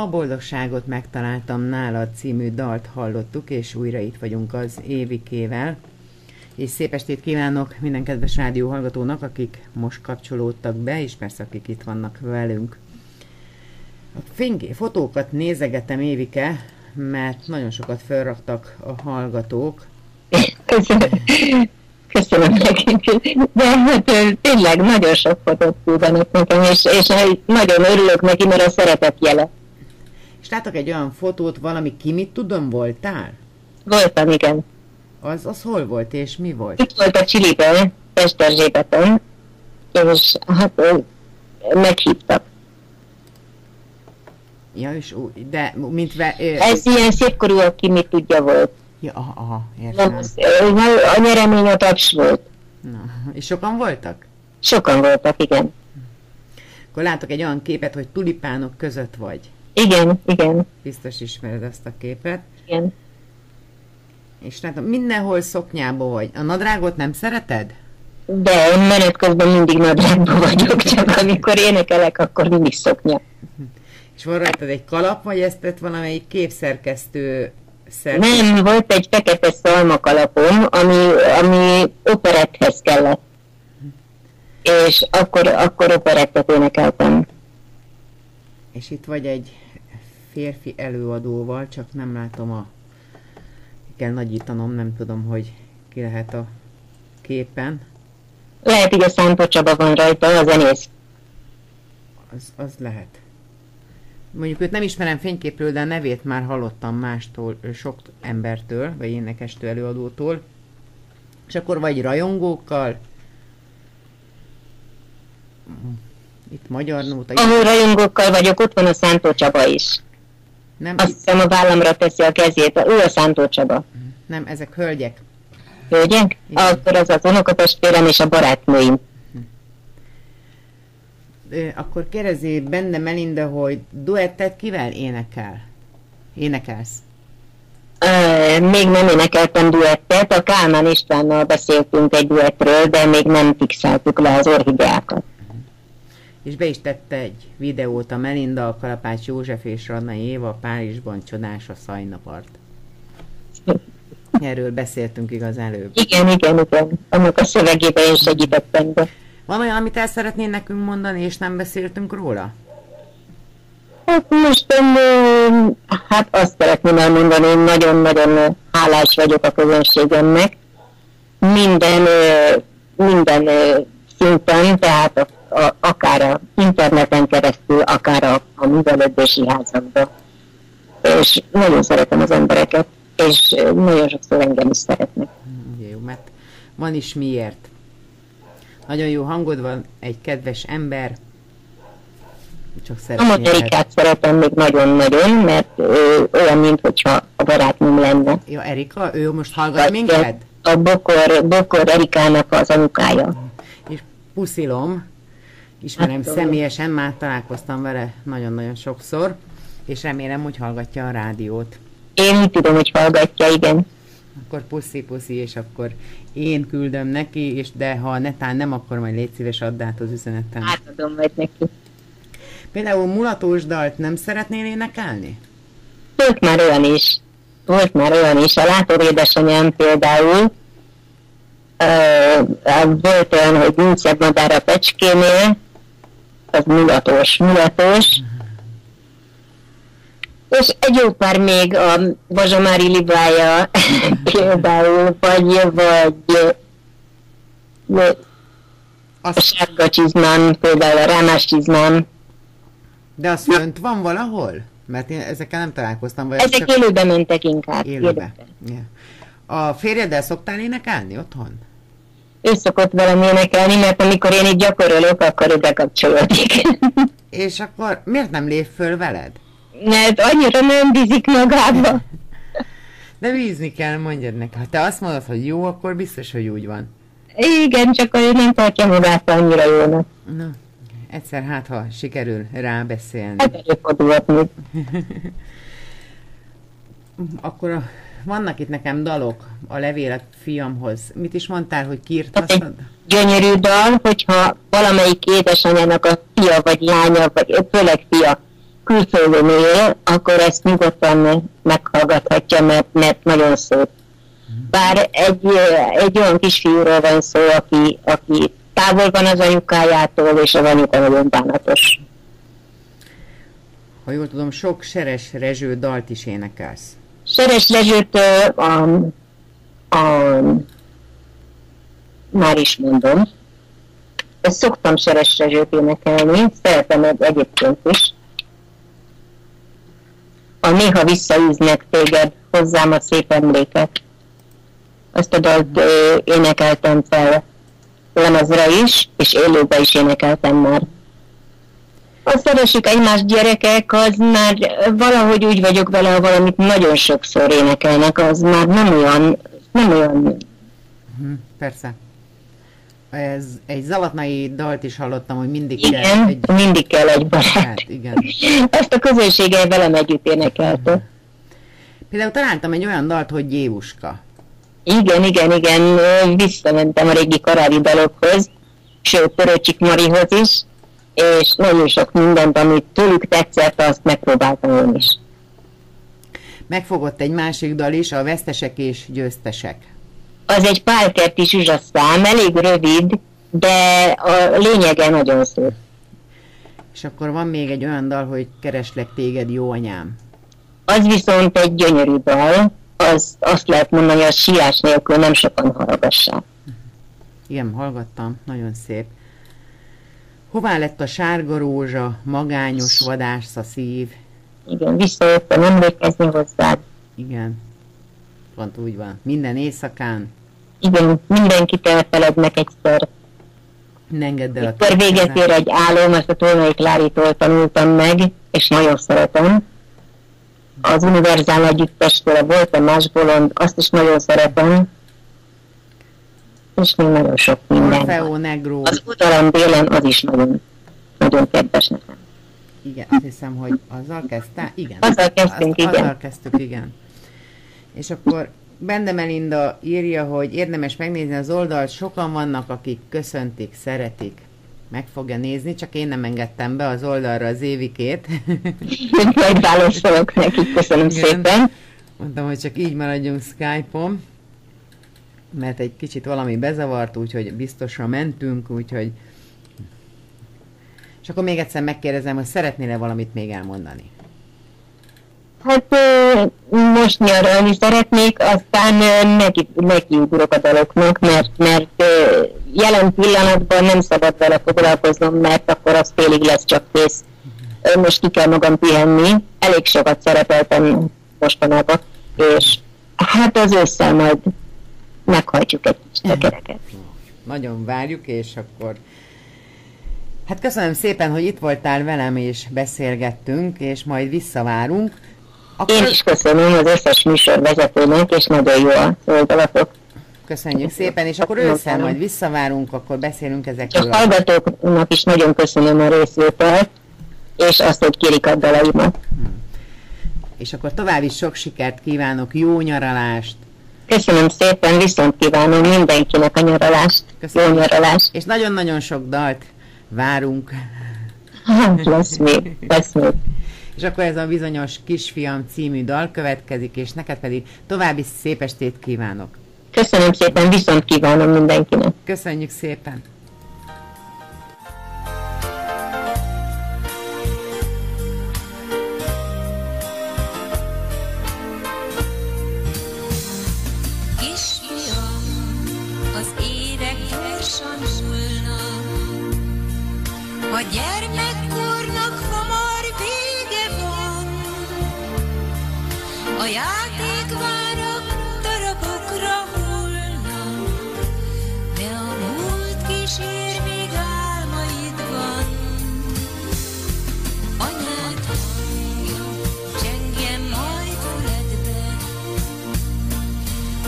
A boldogságot megtaláltam nálad című dalt hallottuk, és újra itt vagyunk az Évikével. És szép estét kívánok minden kedves rádió hallgatónak, akik most kapcsolódtak be, és persze akik itt vannak velünk. A fényké, fotókat nézegetem Évike, mert nagyon sokat felraktak a hallgatók. Köszönöm. Köszönöm nekik. De hát tényleg nagyon sok fotót küldenek nekem, és, és nagyon örülök neki, mert a szeretet jele. És látok egy olyan fotót, valami ki mit tudom voltál? Voltam, igen. Az, az hol volt, és mi volt? Itt volt a Csiliben, Pesterzsébeten, és hát meghívtak. Ja, és de mint... Ve, Ez ilyen szépkorú, aki mit tudja volt. Ja, aha, aha értem. A nyeremény a taps volt. Na, és sokan voltak? Sokan voltak, igen. Akkor látok egy olyan képet, hogy tulipánok között vagy. Igen, igen. Biztos ismered ezt a képet. Igen. És látom, mindenhol szoknyába vagy. A nadrágot nem szereted? De menet közben mindig nadrágban vagyok, csak amikor énekelek, akkor mindig szoknya. És van rajtad egy kalap, vagy ezt tett valamelyik képszerkesztő szerkesztő? Nem, volt egy fekete szalmakalapom, ami, ami operetthez kellett. És akkor, akkor operettet énekeltem. És itt vagy egy férfi előadóval, csak nem látom a... Kell nagyítanom, nem tudom, hogy ki lehet a képen. Lehet, hogy a Szántó Csaba van rajta, a zenész. Az, az lehet. Mondjuk őt nem ismerem fényképről, de a nevét már hallottam mástól, sok embertől, vagy énekestő előadótól. És akkor vagy rajongókkal, itt magyar nóta. Ahol rajongókkal vagyok, ott van a Szántó Csaba is. Nem, Azt hiszem a vállamra teszi a kezét, ő a Szántó Csaba. Nem, ezek hölgyek. Hölgyek? Igen. Akkor az az unokatestvérem és a barátnőim. Akkor kérdezi benne Melinda, hogy duettet kivel énekel? Énekelsz? még nem énekeltem duettet, a Kálmán Istvánnal beszéltünk egy duettről, de még nem fixáltuk le az orhideákat és be is tette egy videót a Melinda, a Kalapács József és Radna Éva Párizsban csodás a szajnapart. Erről beszéltünk igaz előbb. Igen, igen, igen. Annak a szövegében is segítettem be. Van olyan, amit el szeretnél nekünk mondani, és nem beszéltünk róla? Hát most hát azt szeretném elmondani, hogy nagyon-nagyon hálás vagyok a közönségemnek. Minden, minden szinten, tehát a a, akár a interneten keresztül, akár a, a művelődési házakban. És nagyon szeretem az embereket, és nagyon sokszor engem is szeretnek. Jó, mert van is miért. Nagyon jó hangod van, egy kedves ember, csak szeretném. A Erikát szeretem még nagyon-nagyon, mert ő olyan, mintha a barátnőm lenne. Ja, Erika, ő most hallgat Vagy minket? A Bokor, Bokor Erikának az anyukája. És puszilom, ismerem hát, személyesen, már találkoztam vele nagyon-nagyon sokszor, és remélem, hogy hallgatja a rádiót. Én úgy tudom, hogy hallgatja, igen. Akkor puszi-puszi, és akkor én küldöm neki, és de ha netán nem, akkor majd légy szíves add át az üzenetem. Átadom majd neki. Például mulatós dalt nem szeretnél énekelni? Volt már olyan is. Volt már olyan is. A látod édesanyám például, volt olyan, hogy nincs madár a pecskénél, az mulatos, mulatos. És egy jó pár még a Bazsamári libája például, vagy, vagy a sárga csizmám, például a rámás csizmám. De az fönt van valahol? Mert én ezekkel nem találkoztam. Vagy Ezek csak... élőben mentek inkább. Élőbe. élőbe. Yeah. A férjeddel szoktál énekelni otthon? Ő szokott velem énekelni, mert amikor én itt gyakorolok, akkor ő bekapcsolódik. És akkor miért nem lép föl veled? Mert annyira nem bízik magába. De bízni kell, mondjad neki. Ha te azt mondod, hogy jó, akkor biztos, hogy úgy van. Igen, csak ő nem tartja magát annyira jónak. Na, egyszer hát, ha sikerül rábeszélni. Hát előfordulhat még. akkor a vannak itt nekem dalok a levélet fiamhoz. Mit is mondtál, hogy kiírtasztad? Gyönyörű dal, hogyha valamelyik édesanyának a fia vagy lánya, vagy főleg fia külföldön él, akkor ezt nyugodtan meghallgathatja, mert, mert nagyon szép. Bár egy, egy olyan kisfiúról van szó, aki, aki távol van az anyukájától, és az anyuka nagyon bánatos. Ha jól tudom, sok Seres Rezső dalt is énekelsz. Seres Rezsőt a, a, már is mondom, ezt szoktam Seres Rezsőt énekelni, szeretem egyébként is. A néha visszaűznek téged, hozzám a szép emléket. Azt a dalt énekeltem fel lemezre is, és élőbe is énekeltem már. A szeresik egymás gyerekek, az már valahogy úgy vagyok vele, ha valamit nagyon sokszor énekelnek, az már nem olyan, nem olyan. Hm, persze. Ez egy zalatnai dalt is hallottam, hogy mindig igen, kell egy... mindig kell egy barát. Hát, igen. Ezt a közönséggel velem együtt énekelte. Például találtam egy olyan dalt, hogy Jévuska. Igen, igen, igen, visszamentem a régi karári dalokhoz, sőt, Töröcsik Marihoz is, és nagyon sok mindent, amit tőlük tetszett, azt megpróbáltam én is. Megfogott egy másik dal is, a Vesztesek és Győztesek. Az egy pálkerti zsuzsaszám, elég rövid, de a lényege nagyon szép. És akkor van még egy olyan dal, hogy kereslek téged, jó anyám. Az viszont egy gyönyörű dal, az azt lehet mondani, hogy a siás nélkül nem sokan hallgassák. Igen, hallgattam, nagyon szép. Hová lett a sárga rózsa, magányos vadász a szív? Igen, visszajöttem emlékezni hozzád. Igen, pont úgy van. Minden éjszakán. Igen, mindenkit elfelednek egyszer. Ne engedd el a véget ér egy álom, ezt a Tolnai Kláritól tanultam meg, és nagyon szeretem az Univerzál együttestől volt a más bolond, azt is nagyon szeretem, és még nagyon sok minden. Orfeo Negro. Az utalam délen az is nagyon, nagyon kedves nekem. Igen, azt hiszem, hogy azzal kezdte? Igen. Azzal kezdtünk, az, igen. Azzal kezdtük, igen. És akkor Bende Melinda írja, hogy érdemes megnézni az oldalt, sokan vannak, akik köszöntik, szeretik meg fogja nézni, csak én nem engedtem be az oldalra az évikét. Majd válaszolok neki, köszönöm Igen. szépen. Mondtam, hogy csak így maradjunk Skype-on, mert egy kicsit valami bezavart, úgyhogy biztosra mentünk, úgyhogy... És akkor még egyszer megkérdezem, hogy szeretnél-e valamit még elmondani? Hát most nyaralni szeretnék, aztán neki, nekiugrok a daloknak, mert, mert jelen pillanatban nem szabad vele foglalkoznom, mert akkor az félig lesz csak kész. Most ki kell magam pihenni, elég sokat szerepeltem mostanában, és hát az össze majd meghajtjuk egy kicsit a kereket. Nagyon várjuk, és akkor Hát köszönöm szépen, hogy itt voltál velem, és beszélgettünk, és majd visszavárunk. Akkor... Én is köszönöm az összes műsorvezetőnek, és nagyon jó a oldalatok. Köszönjük szépen, és akkor ősszel majd visszavárunk, akkor beszélünk ezekről. A hallgatóknak is nagyon köszönöm a részvételt, és azt, hogy kérik a dalaimat. Hmm. És akkor további sok sikert kívánok, jó nyaralást! Köszönöm szépen, viszont kívánom mindenkinek a nyaralást, Köszönöm. jó nyaralást. És nagyon-nagyon sok dalt várunk. Hát, lesz még, lesz még. És akkor ez a bizonyos Kisfiam című dal következik, és neked pedig további szép estét kívánok. Köszönöm szépen, viszont kívánom mindenkinek. Köszönjük szépen. A gyermekkornak hamar vége van, a játékvárak darabokra hullnak, de a múlt kísér még álmaidban. Anyád hangja csengjen majd füledbe,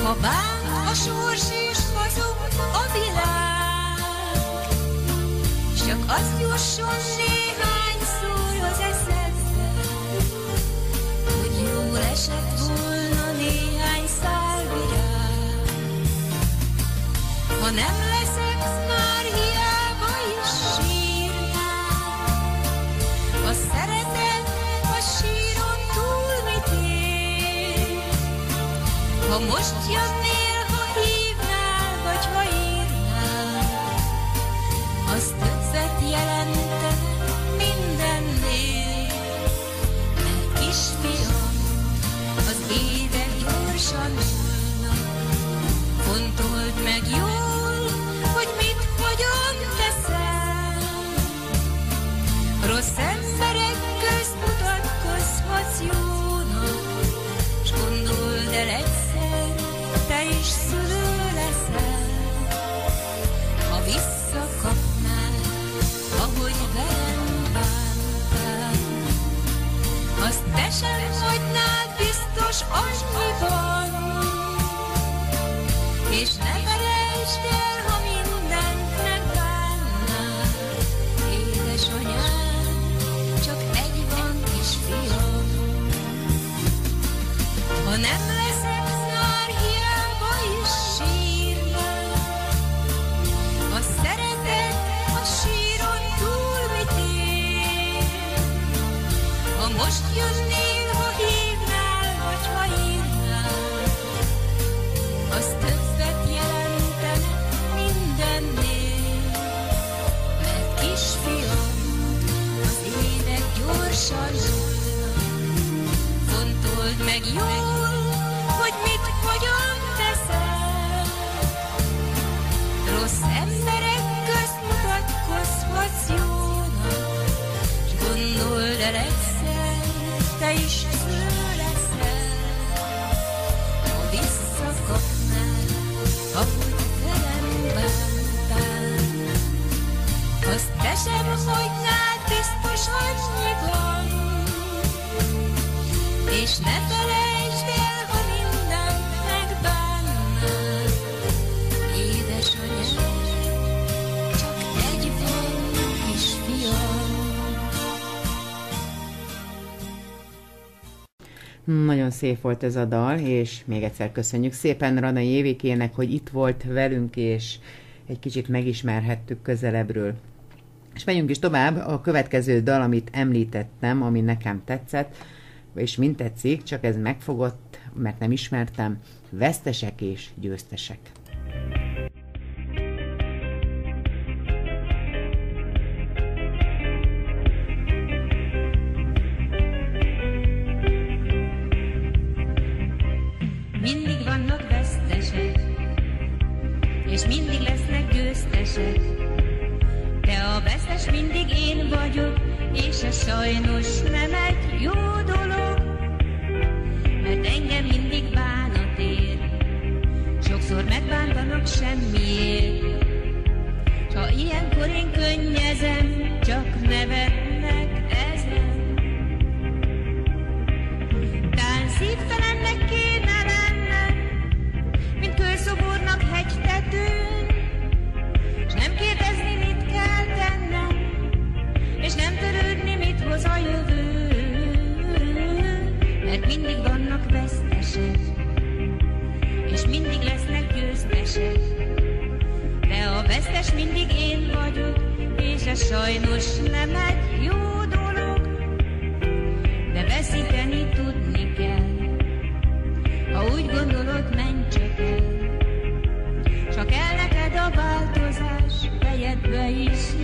ha bánt a sors és hazug a világ, azt jusson néhányszor az eszedbe, hogy jól esett volna néhány szál virág. Ha nem leszek már hiába is sírjál, a szeretet a síron túl mit ér, ha most jönnék, biztos annyiban. És És ne felejtsd el, ha mindent megbánnál, édesanyám, csak egy van kisfiam. Nagyon szép volt ez a dal, és még egyszer köszönjük szépen Radai Évikének, hogy itt volt velünk, és egy kicsit megismerhettük közelebbről. És megyünk is tovább, a következő dal, amit említettem, ami nekem tetszett, és mint tetszik, csak ez megfogott, mert nem ismertem, vesztesek és győztesek. Mindig vannak vesztesek, és mindig lesznek győztesek. De a vesztes mindig én vagyok, és ez sajnos nem egy jó. Mert engem mindig bánat ér, sokszor megbántanak semmiért. S ha ilyenkor én könnyezem, csak nevetnek ezen. Tán szívtelennek kéne lennem, mint kőszobornak hegytetőn, és nem kérdezni, mit kell tennem, és nem törődni, mit hoz a jövő. Mindig vannak vesztesek, és mindig lesznek győztesek. De a vesztes mindig én vagyok, és ez sajnos nem egy jó dolog de veszíteni tudni kell. Ha úgy gondolod, menj csak el. Csak el neked a változás, fejedbe is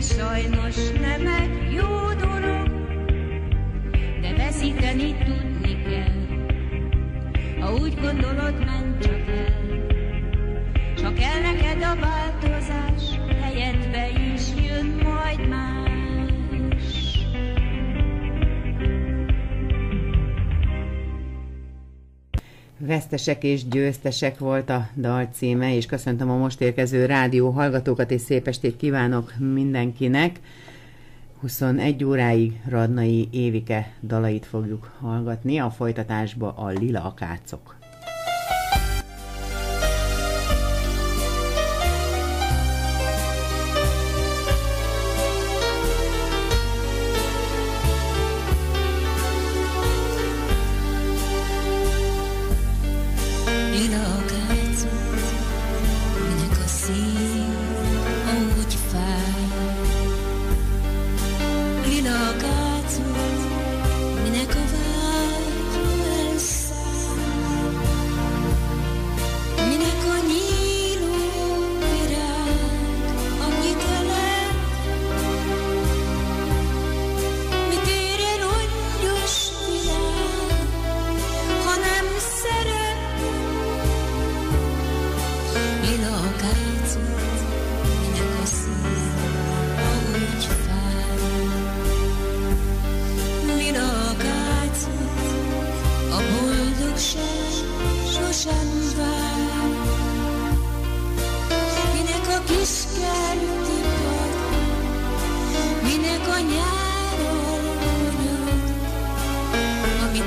sajnos nem egy jó dolog. De veszíteni tudni kell, ha úgy gondolod, menj csak el. Csak kell neked a változás, Vesztesek és győztesek volt a dal címe, és köszöntöm a most érkező rádió hallgatókat, és szép estét kívánok mindenkinek. 21 óráig Radnai Évike dalait fogjuk hallgatni, a folytatásba a Lila Akácok.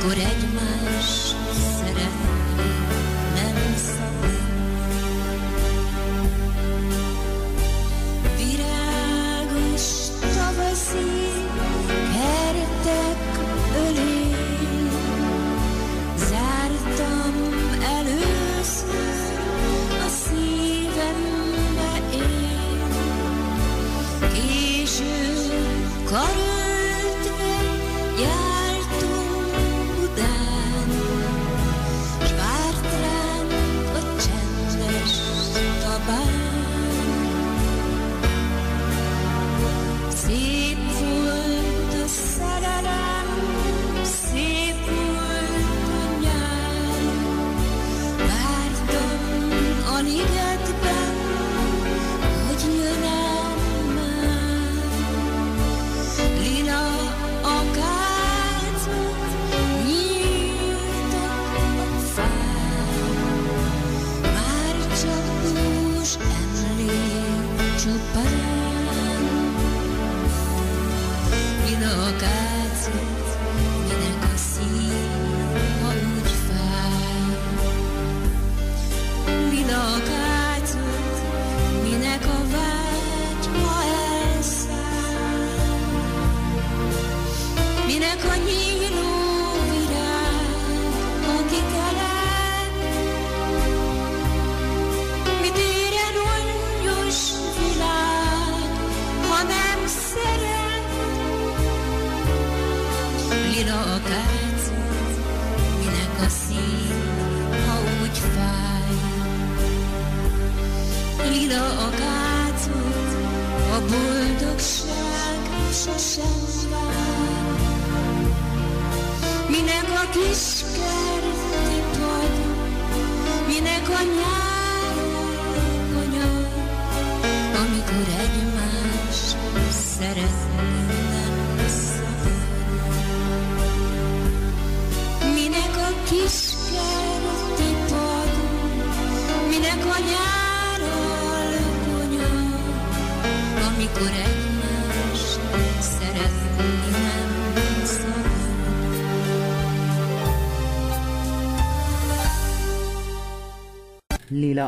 Lila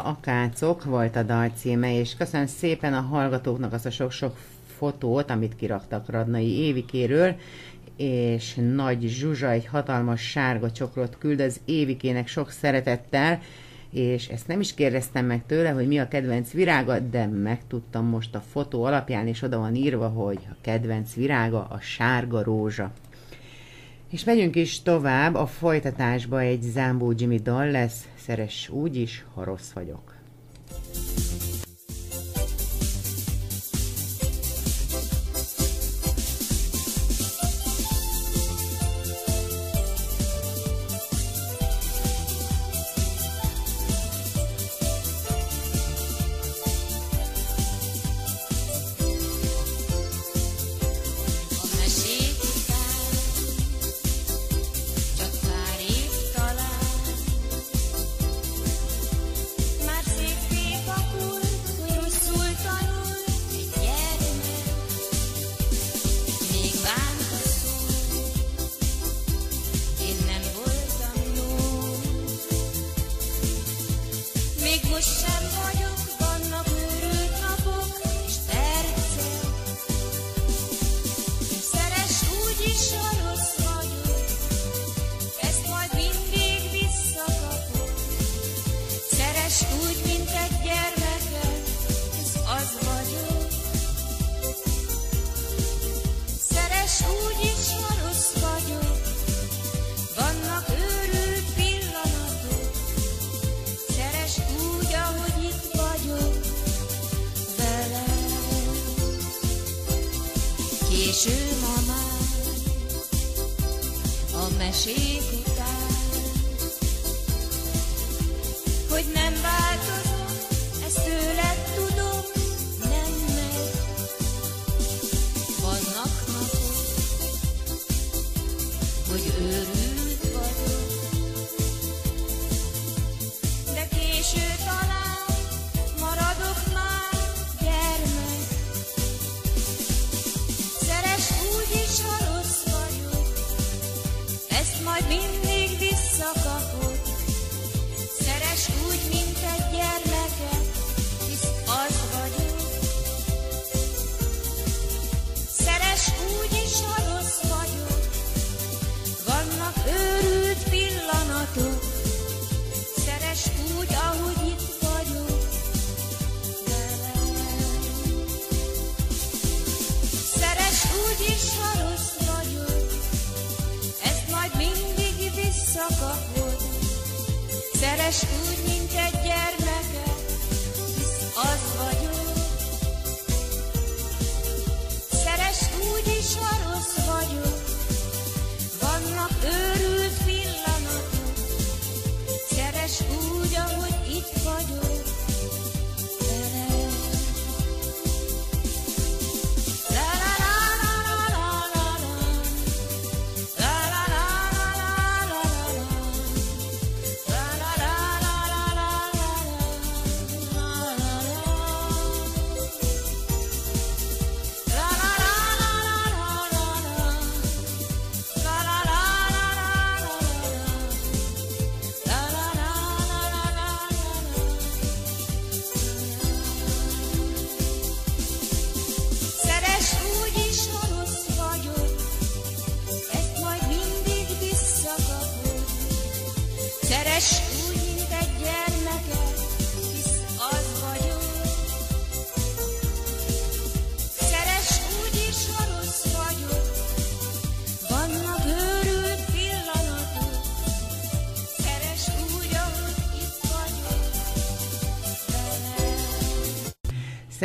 Akácok volt a dal címe, és köszönöm szépen a hallgatóknak azt a sok-sok fotót, amit kiraktak Radnai Évikéről, és Nagy Zsuzsa egy hatalmas sárga csokrot küld az Évikének sok szeretettel, és ezt nem is kérdeztem meg tőle, hogy mi a kedvenc virága, de megtudtam most a fotó alapján, és oda van írva, hogy a kedvenc virága a sárga rózsa. És megyünk is tovább, a folytatásba egy Zambó Jimmy dal lesz, szeres úgy is, ha rossz vagyok.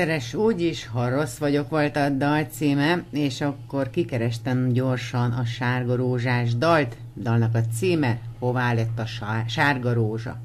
Szeres úgy is, ha rossz vagyok volt a dal címe, és akkor kikerestem gyorsan a sárga rózsás dalt. Dalnak a címe Hová lett a sárga rózsa?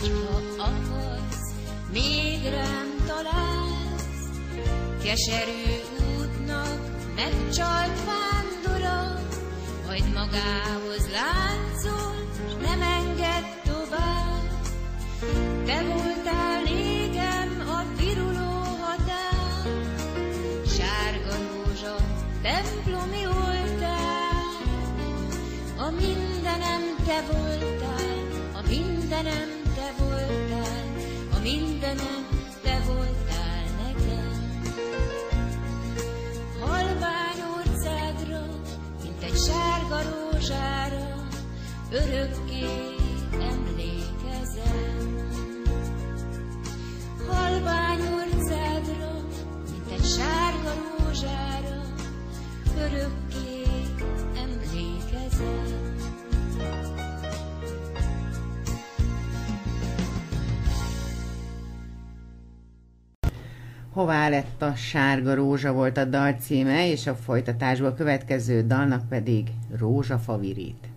hogyha akarsz, még rám. Keserű útnak megcsalt vándora, hogy magához láncol, nem enged tovább. Te voltál légem a viruló határ, sárga rózsa, templomi oltár, a mindenem te voltál, a mindenem küldenem, te voltál nekem. Halvány országra, mint egy sárga rózsára, örökké emlékezem. Halvány országra, mint egy sárga rózsára, örökké emlékezem. Hová lett a sárga rózsa volt a dal címe, és a folytatásból következő dalnak pedig Rózsafa virít.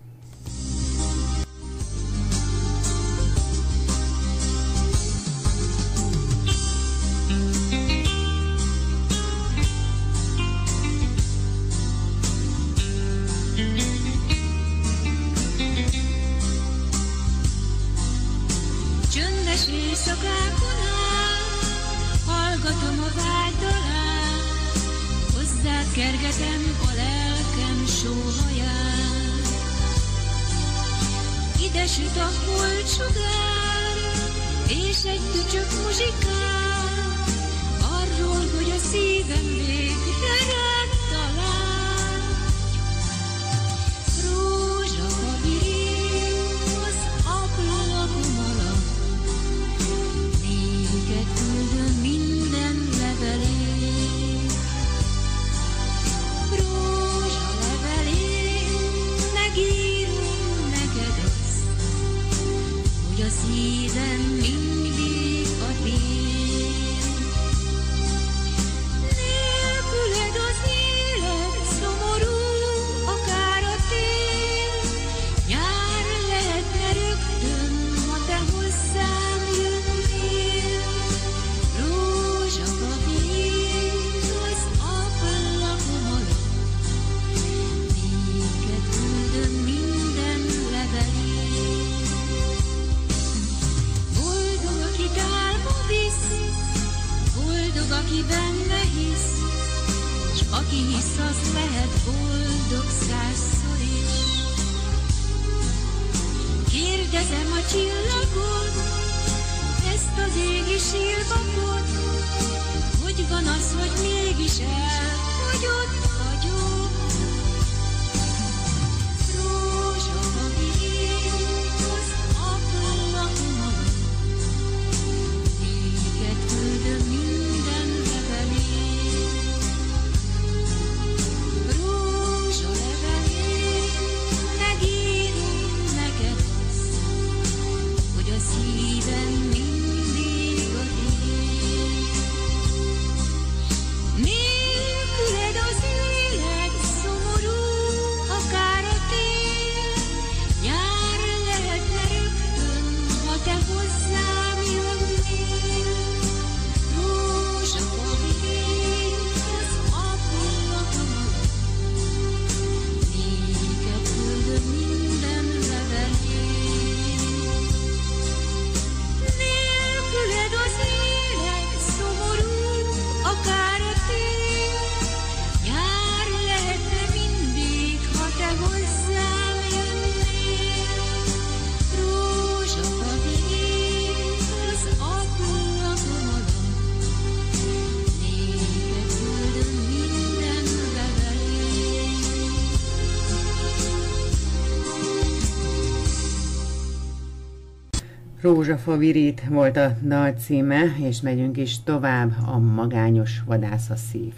Rózsafa virít volt a dal címe, és megyünk is tovább, a magányos vadász a szív.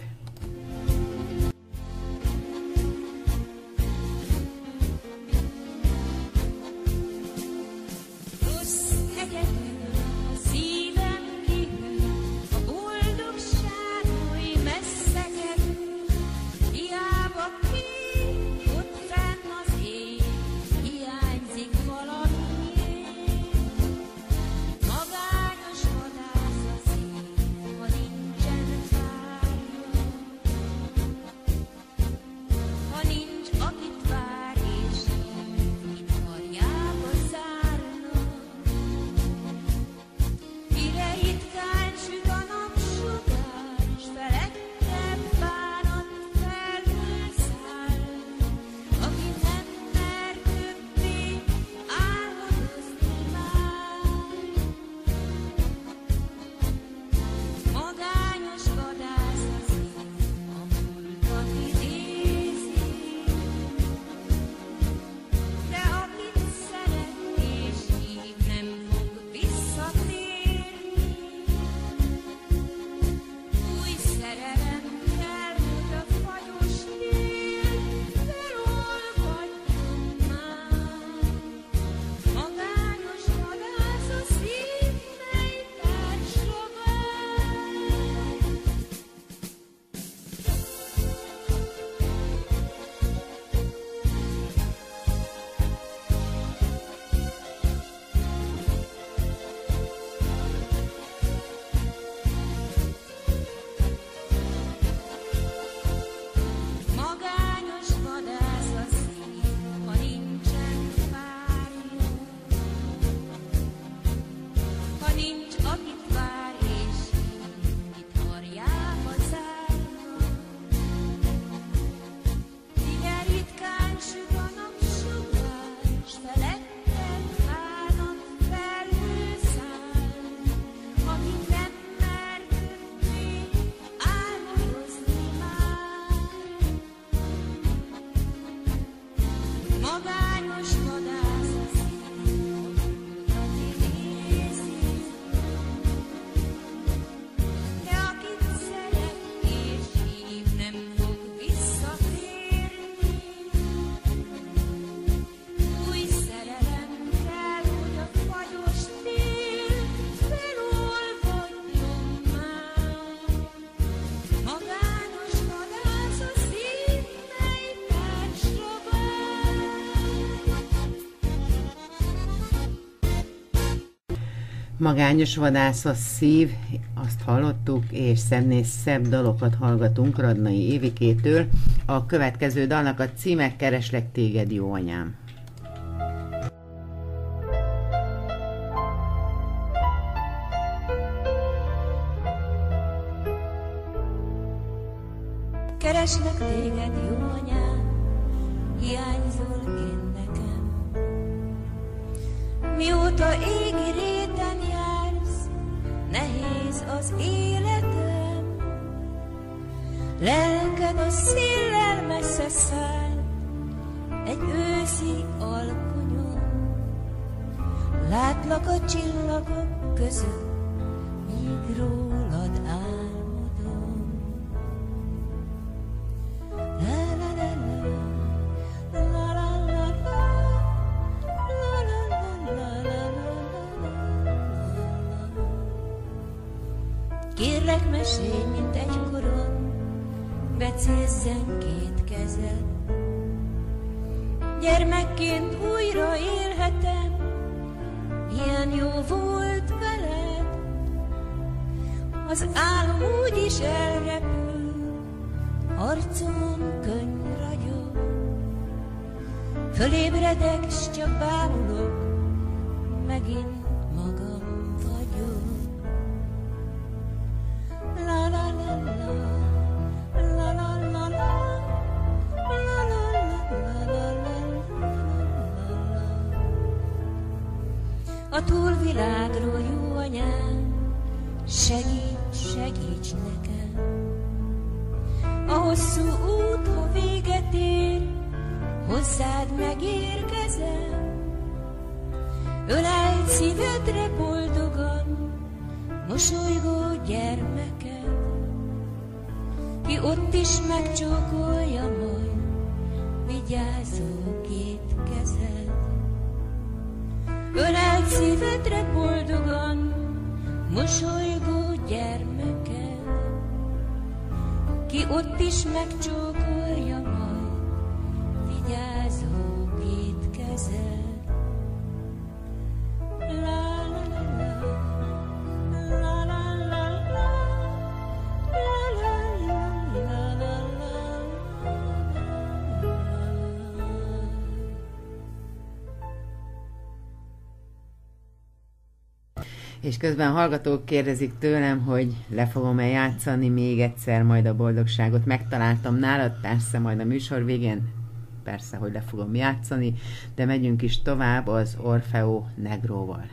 Magányos vadász a szív, azt hallottuk, és szebbnél szebb dalokat hallgatunk Radnai Évikétől. A következő dalnak a címe Kereslek téged, jó anyám. A túlvilágról jó anyám, segíts, segíts nekem. A hosszú út, ha véget ér, hozzád megérkezem. Öleld szívedre boldogan, mosolygó gyermeket, ki ott is megcsókolja majd, vigyázó kezed. Öleld szívedre boldogan, mosolygó gyermeket, ki ott is megcsókolja majd, vigyázó közben hallgatók kérdezik tőlem, hogy le fogom-e játszani még egyszer majd a boldogságot. Megtaláltam nálad, persze majd a műsor végén, persze, hogy le fogom játszani, de megyünk is tovább az Orfeo Negróval.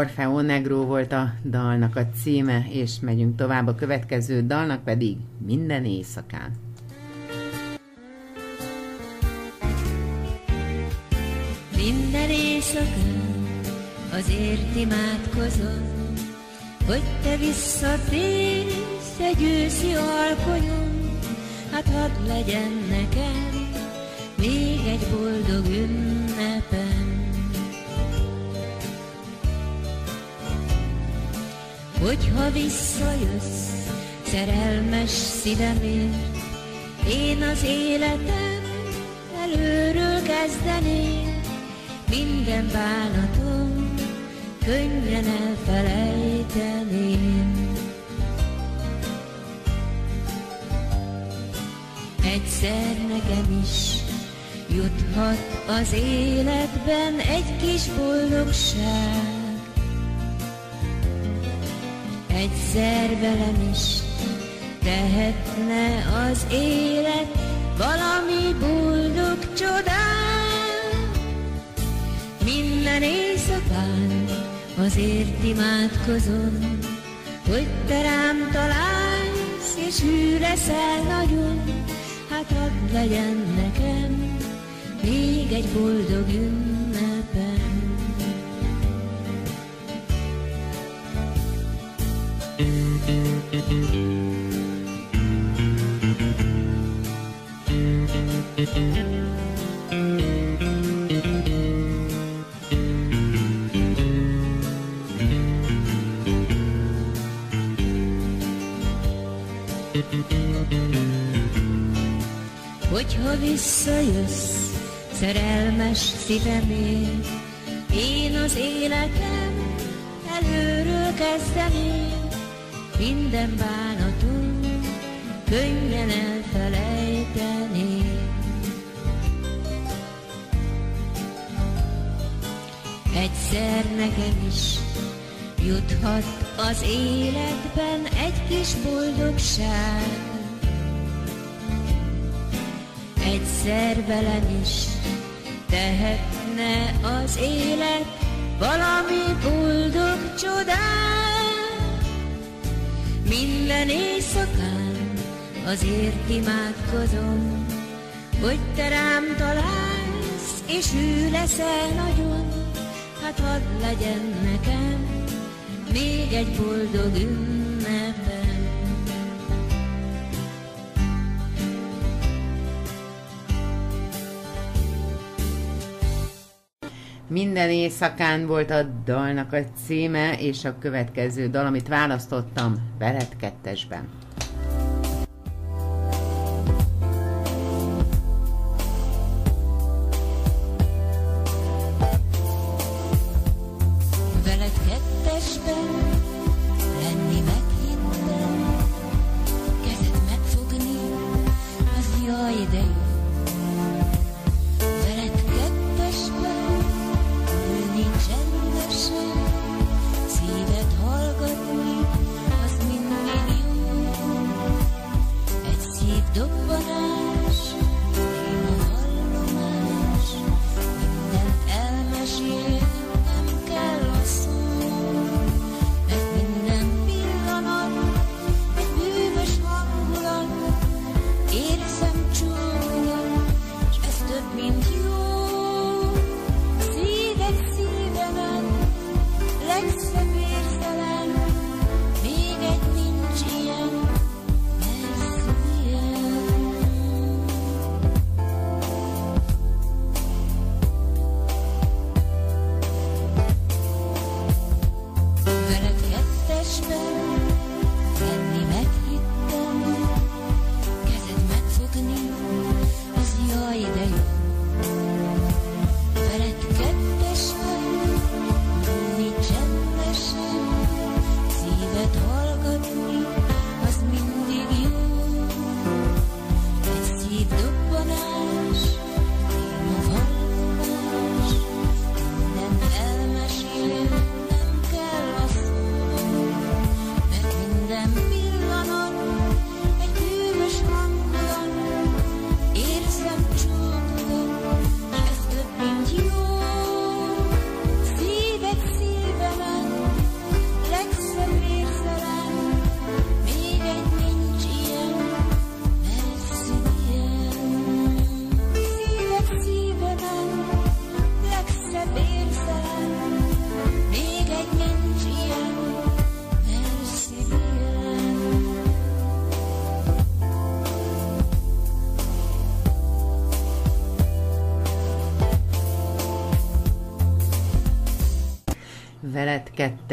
Orfeo Negro volt a dalnak a címe, és megyünk tovább a következő dalnak pedig Minden éjszakán. Minden éjszakán azért imádkozom, hogy te visszatérsz egy őszi alkonyon, hát hadd legyen nekem még egy boldog ünnepem. Hogyha visszajössz, szerelmes szívemért, én az életem előről kezdeném, minden bánatom könnyen elfelejteném. Egyszer nekem is juthat az életben egy kis boldogság, egyszer velem is tehetne az élet valami boldog csodát. Minden éjszakán azért imádkozom, hogy te rám találsz, és hű leszel nagyon, hát hadd legyen nekem még egy boldog ünnepem. Hogyha visszajössz, szerelmes szívemért, én az életem előről kezdeném, minden bánatom könnyen elfelejteném. Egyszer nekem is juthat az életben egy kis boldogság, egyszer velem is tehetne az élet valami boldog csodát. Minden éjszakán azért imádkozom, hogy te rám találsz, és hű leszel nagyon, hát hadd legyen nekem még egy boldog ünnepem. Minden éjszakán volt a dalnak a címe, és a következő dal, amit választottam, veled kettesben.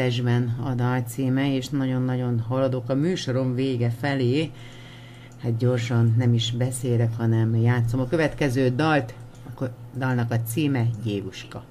Pesben a dal címe, és nagyon-nagyon haladok a műsorom vége felé. Hát gyorsan nem is beszélek, hanem játszom a következő dalt, a dalnak a címe Jéguska.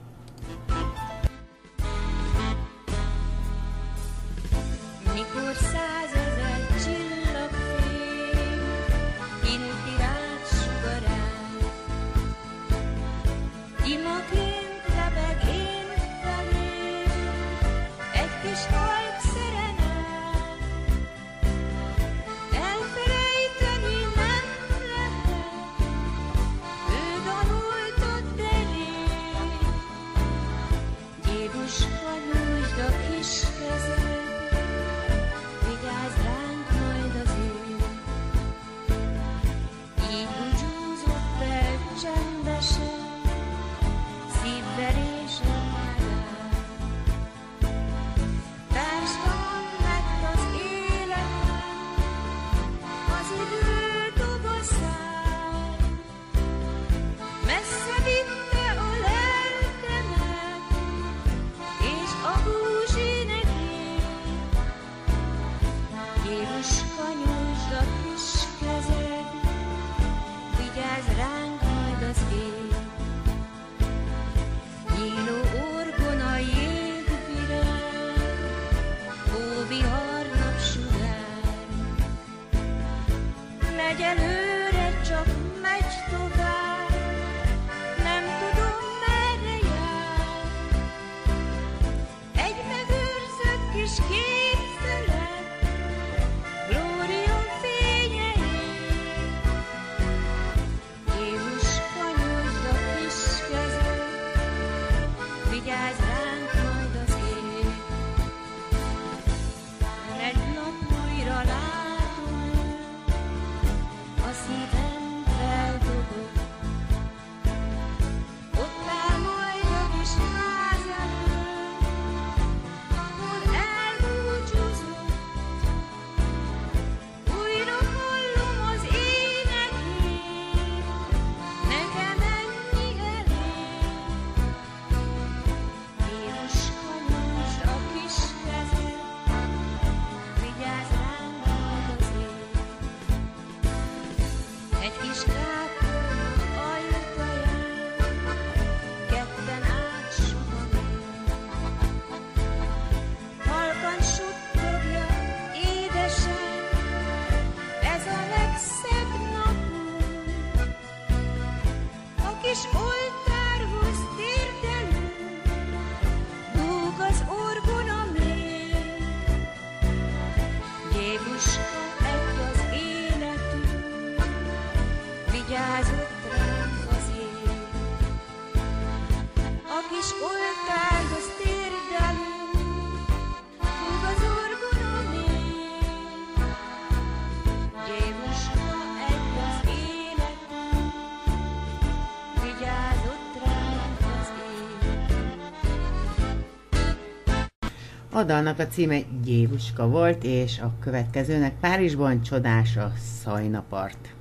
A dalnak a címe Gyéruska volt, és a következőnek Párizsban csodás a Szajnapart.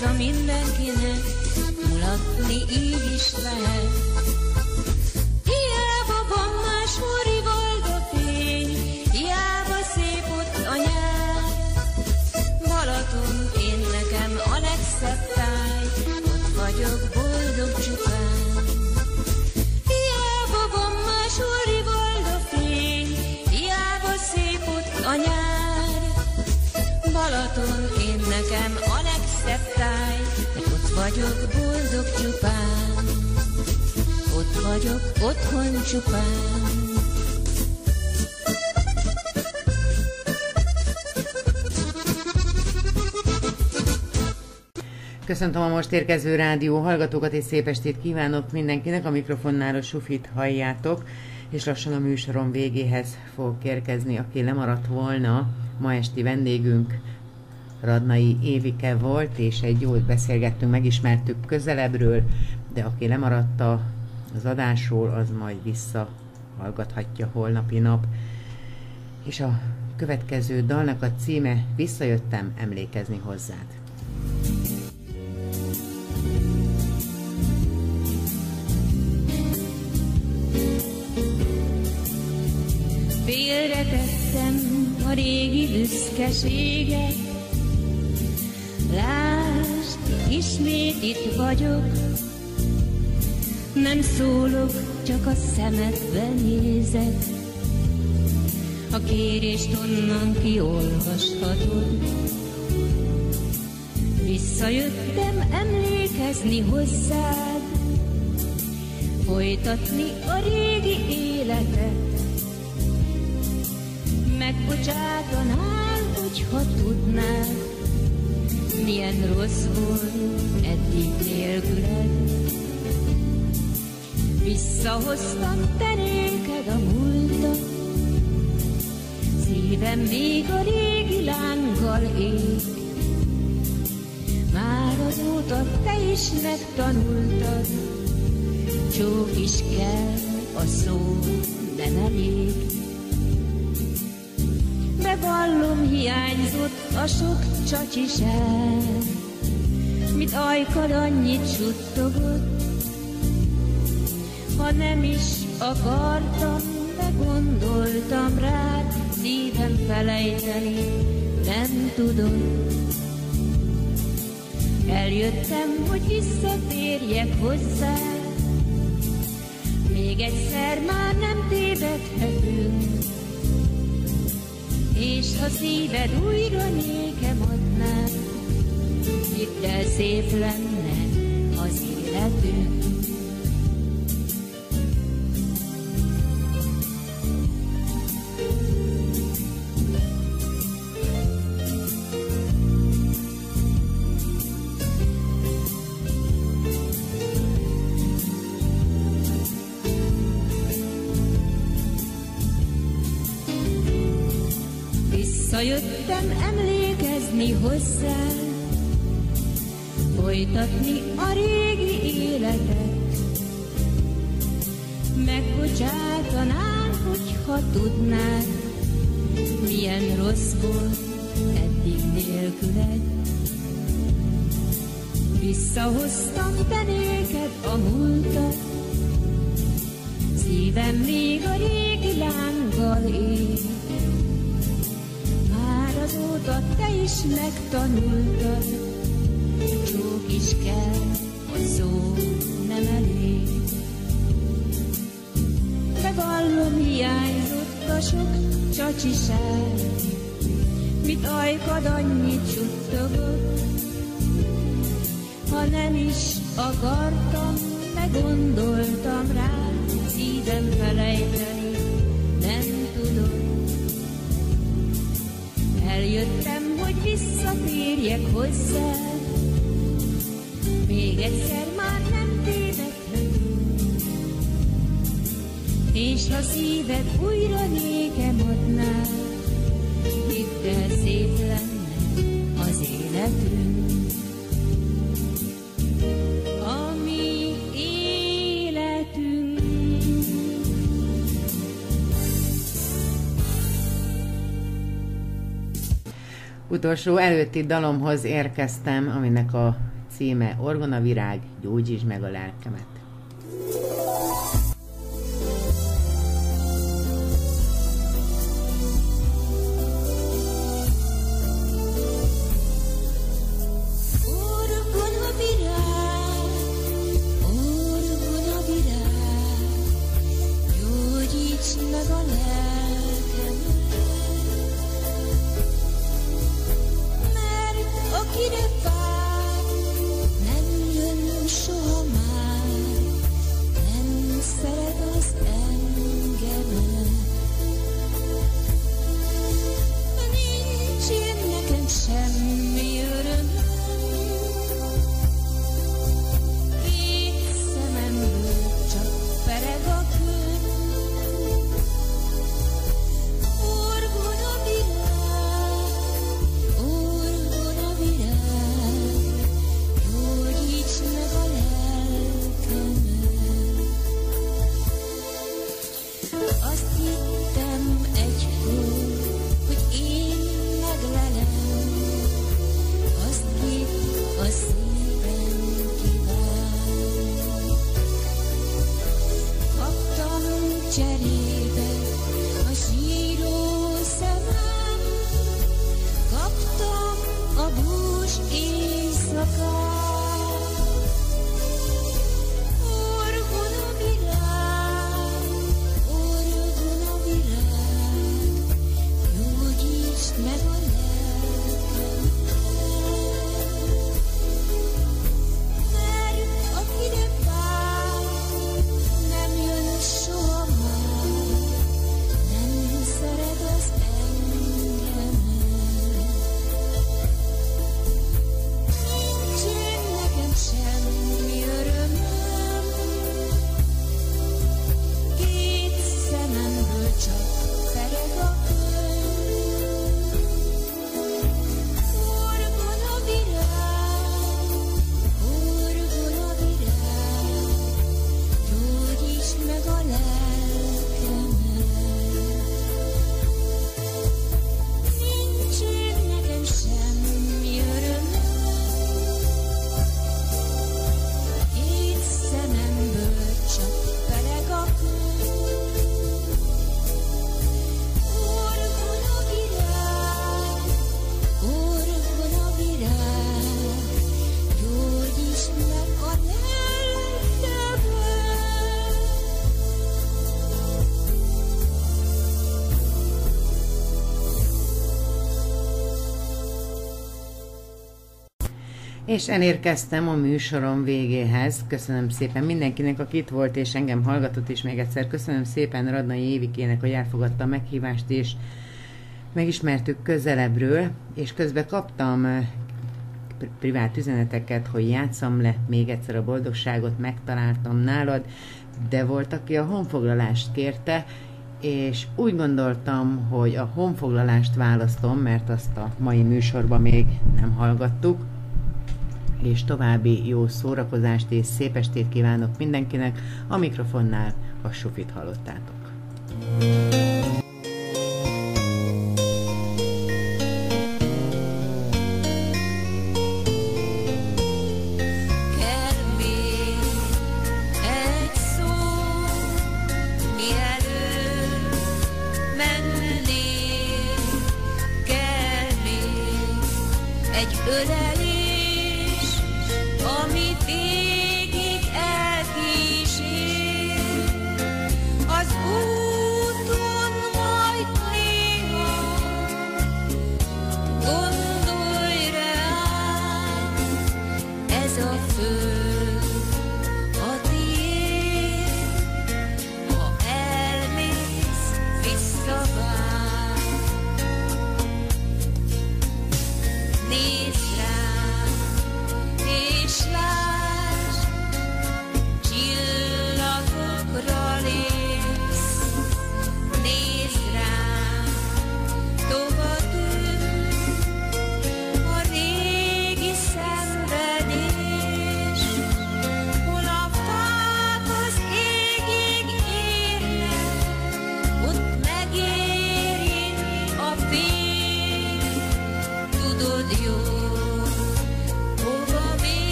Eljátsza mindenkinek, mulatni így is lehet. Vagyok boldog csupán. Ott vagyok otthon csupán. Köszöntöm a most érkező rádió hallgatókat, és szép estét kívánok mindenkinek. A mikrofonnál a Sufit halljátok, és lassan a műsorom végéhez fog érkezni, aki lemaradt volna. Ma esti vendégünk Radnai Évike volt, és egy jót beszélgettünk, megismertük közelebbről, de aki lemaradt az adásról, az majd visszahallgathatja holnapi nap. És a következő dalnak a címe Visszajöttem emlékezni hozzád. Félretettem a régi büszkeséget, Lásd, ismét itt vagyok, nem szólok, csak a szemedbe nézek. A kérést onnan kiolvashatod. Visszajöttem emlékezni hozzád, folytatni a régi életet. Megbocsátanál, hogyha tudnád, milyen rossz volt eddig nélküled. Visszahoztam te néked a múltat, szívem még a régi lánggal ég. Már azóta te is megtanultad, csók is kell, a szó nem elég. Bevallom, hiányzott a sok csacsiság, mit ajkad annyit suttogott, ha nem is akartam, de gondoltam rád, szívem felejteni, nem tudom. Eljöttem, hogy visszatérjek hozzá, még egyszer már nem tévedhetünk, és ha szíved újra nékem adná, hidd el szép lenne az életünk. Hozzá, folytatni a régi életet. Megbocsátanál, hogyha tudnád, milyen rossz volt eddig nélküled. Visszahoztam te néked a múltat, szívem még a régi lánggal ég. Azóta te is megtanultad, csók is kell, a szó nem elég. Bevallom, hiányzott a sok csacsiság, mit ajkad annyit suttogott, ha nem is akartam, de gondoltam rá, szívem felejteni, visszatérjek hozzá, még egyszer már nem tévedhetünk. És ha szíved újra nékem Utolsó előtti dalomhoz érkeztem, aminek a címe Orgonavirág, gyógyítsd meg a lelkemet. És elérkeztem a műsorom végéhez. Köszönöm szépen mindenkinek, aki itt volt és engem hallgatott, és még egyszer. Köszönöm szépen Radnai Évikének, hogy elfogadta a meghívást, és megismertük közelebbről, és közben kaptam eh, pri- privát üzeneteket, hogy játszam le még egyszer a boldogságot, megtaláltam nálad, de volt, aki a honfoglalást kérte, és úgy gondoltam, hogy a honfoglalást választom, mert azt a mai műsorban még nem hallgattuk, és további jó szórakozást és szép estét kívánok mindenkinek. A mikrofonnál a Sufit hallottátok. Kell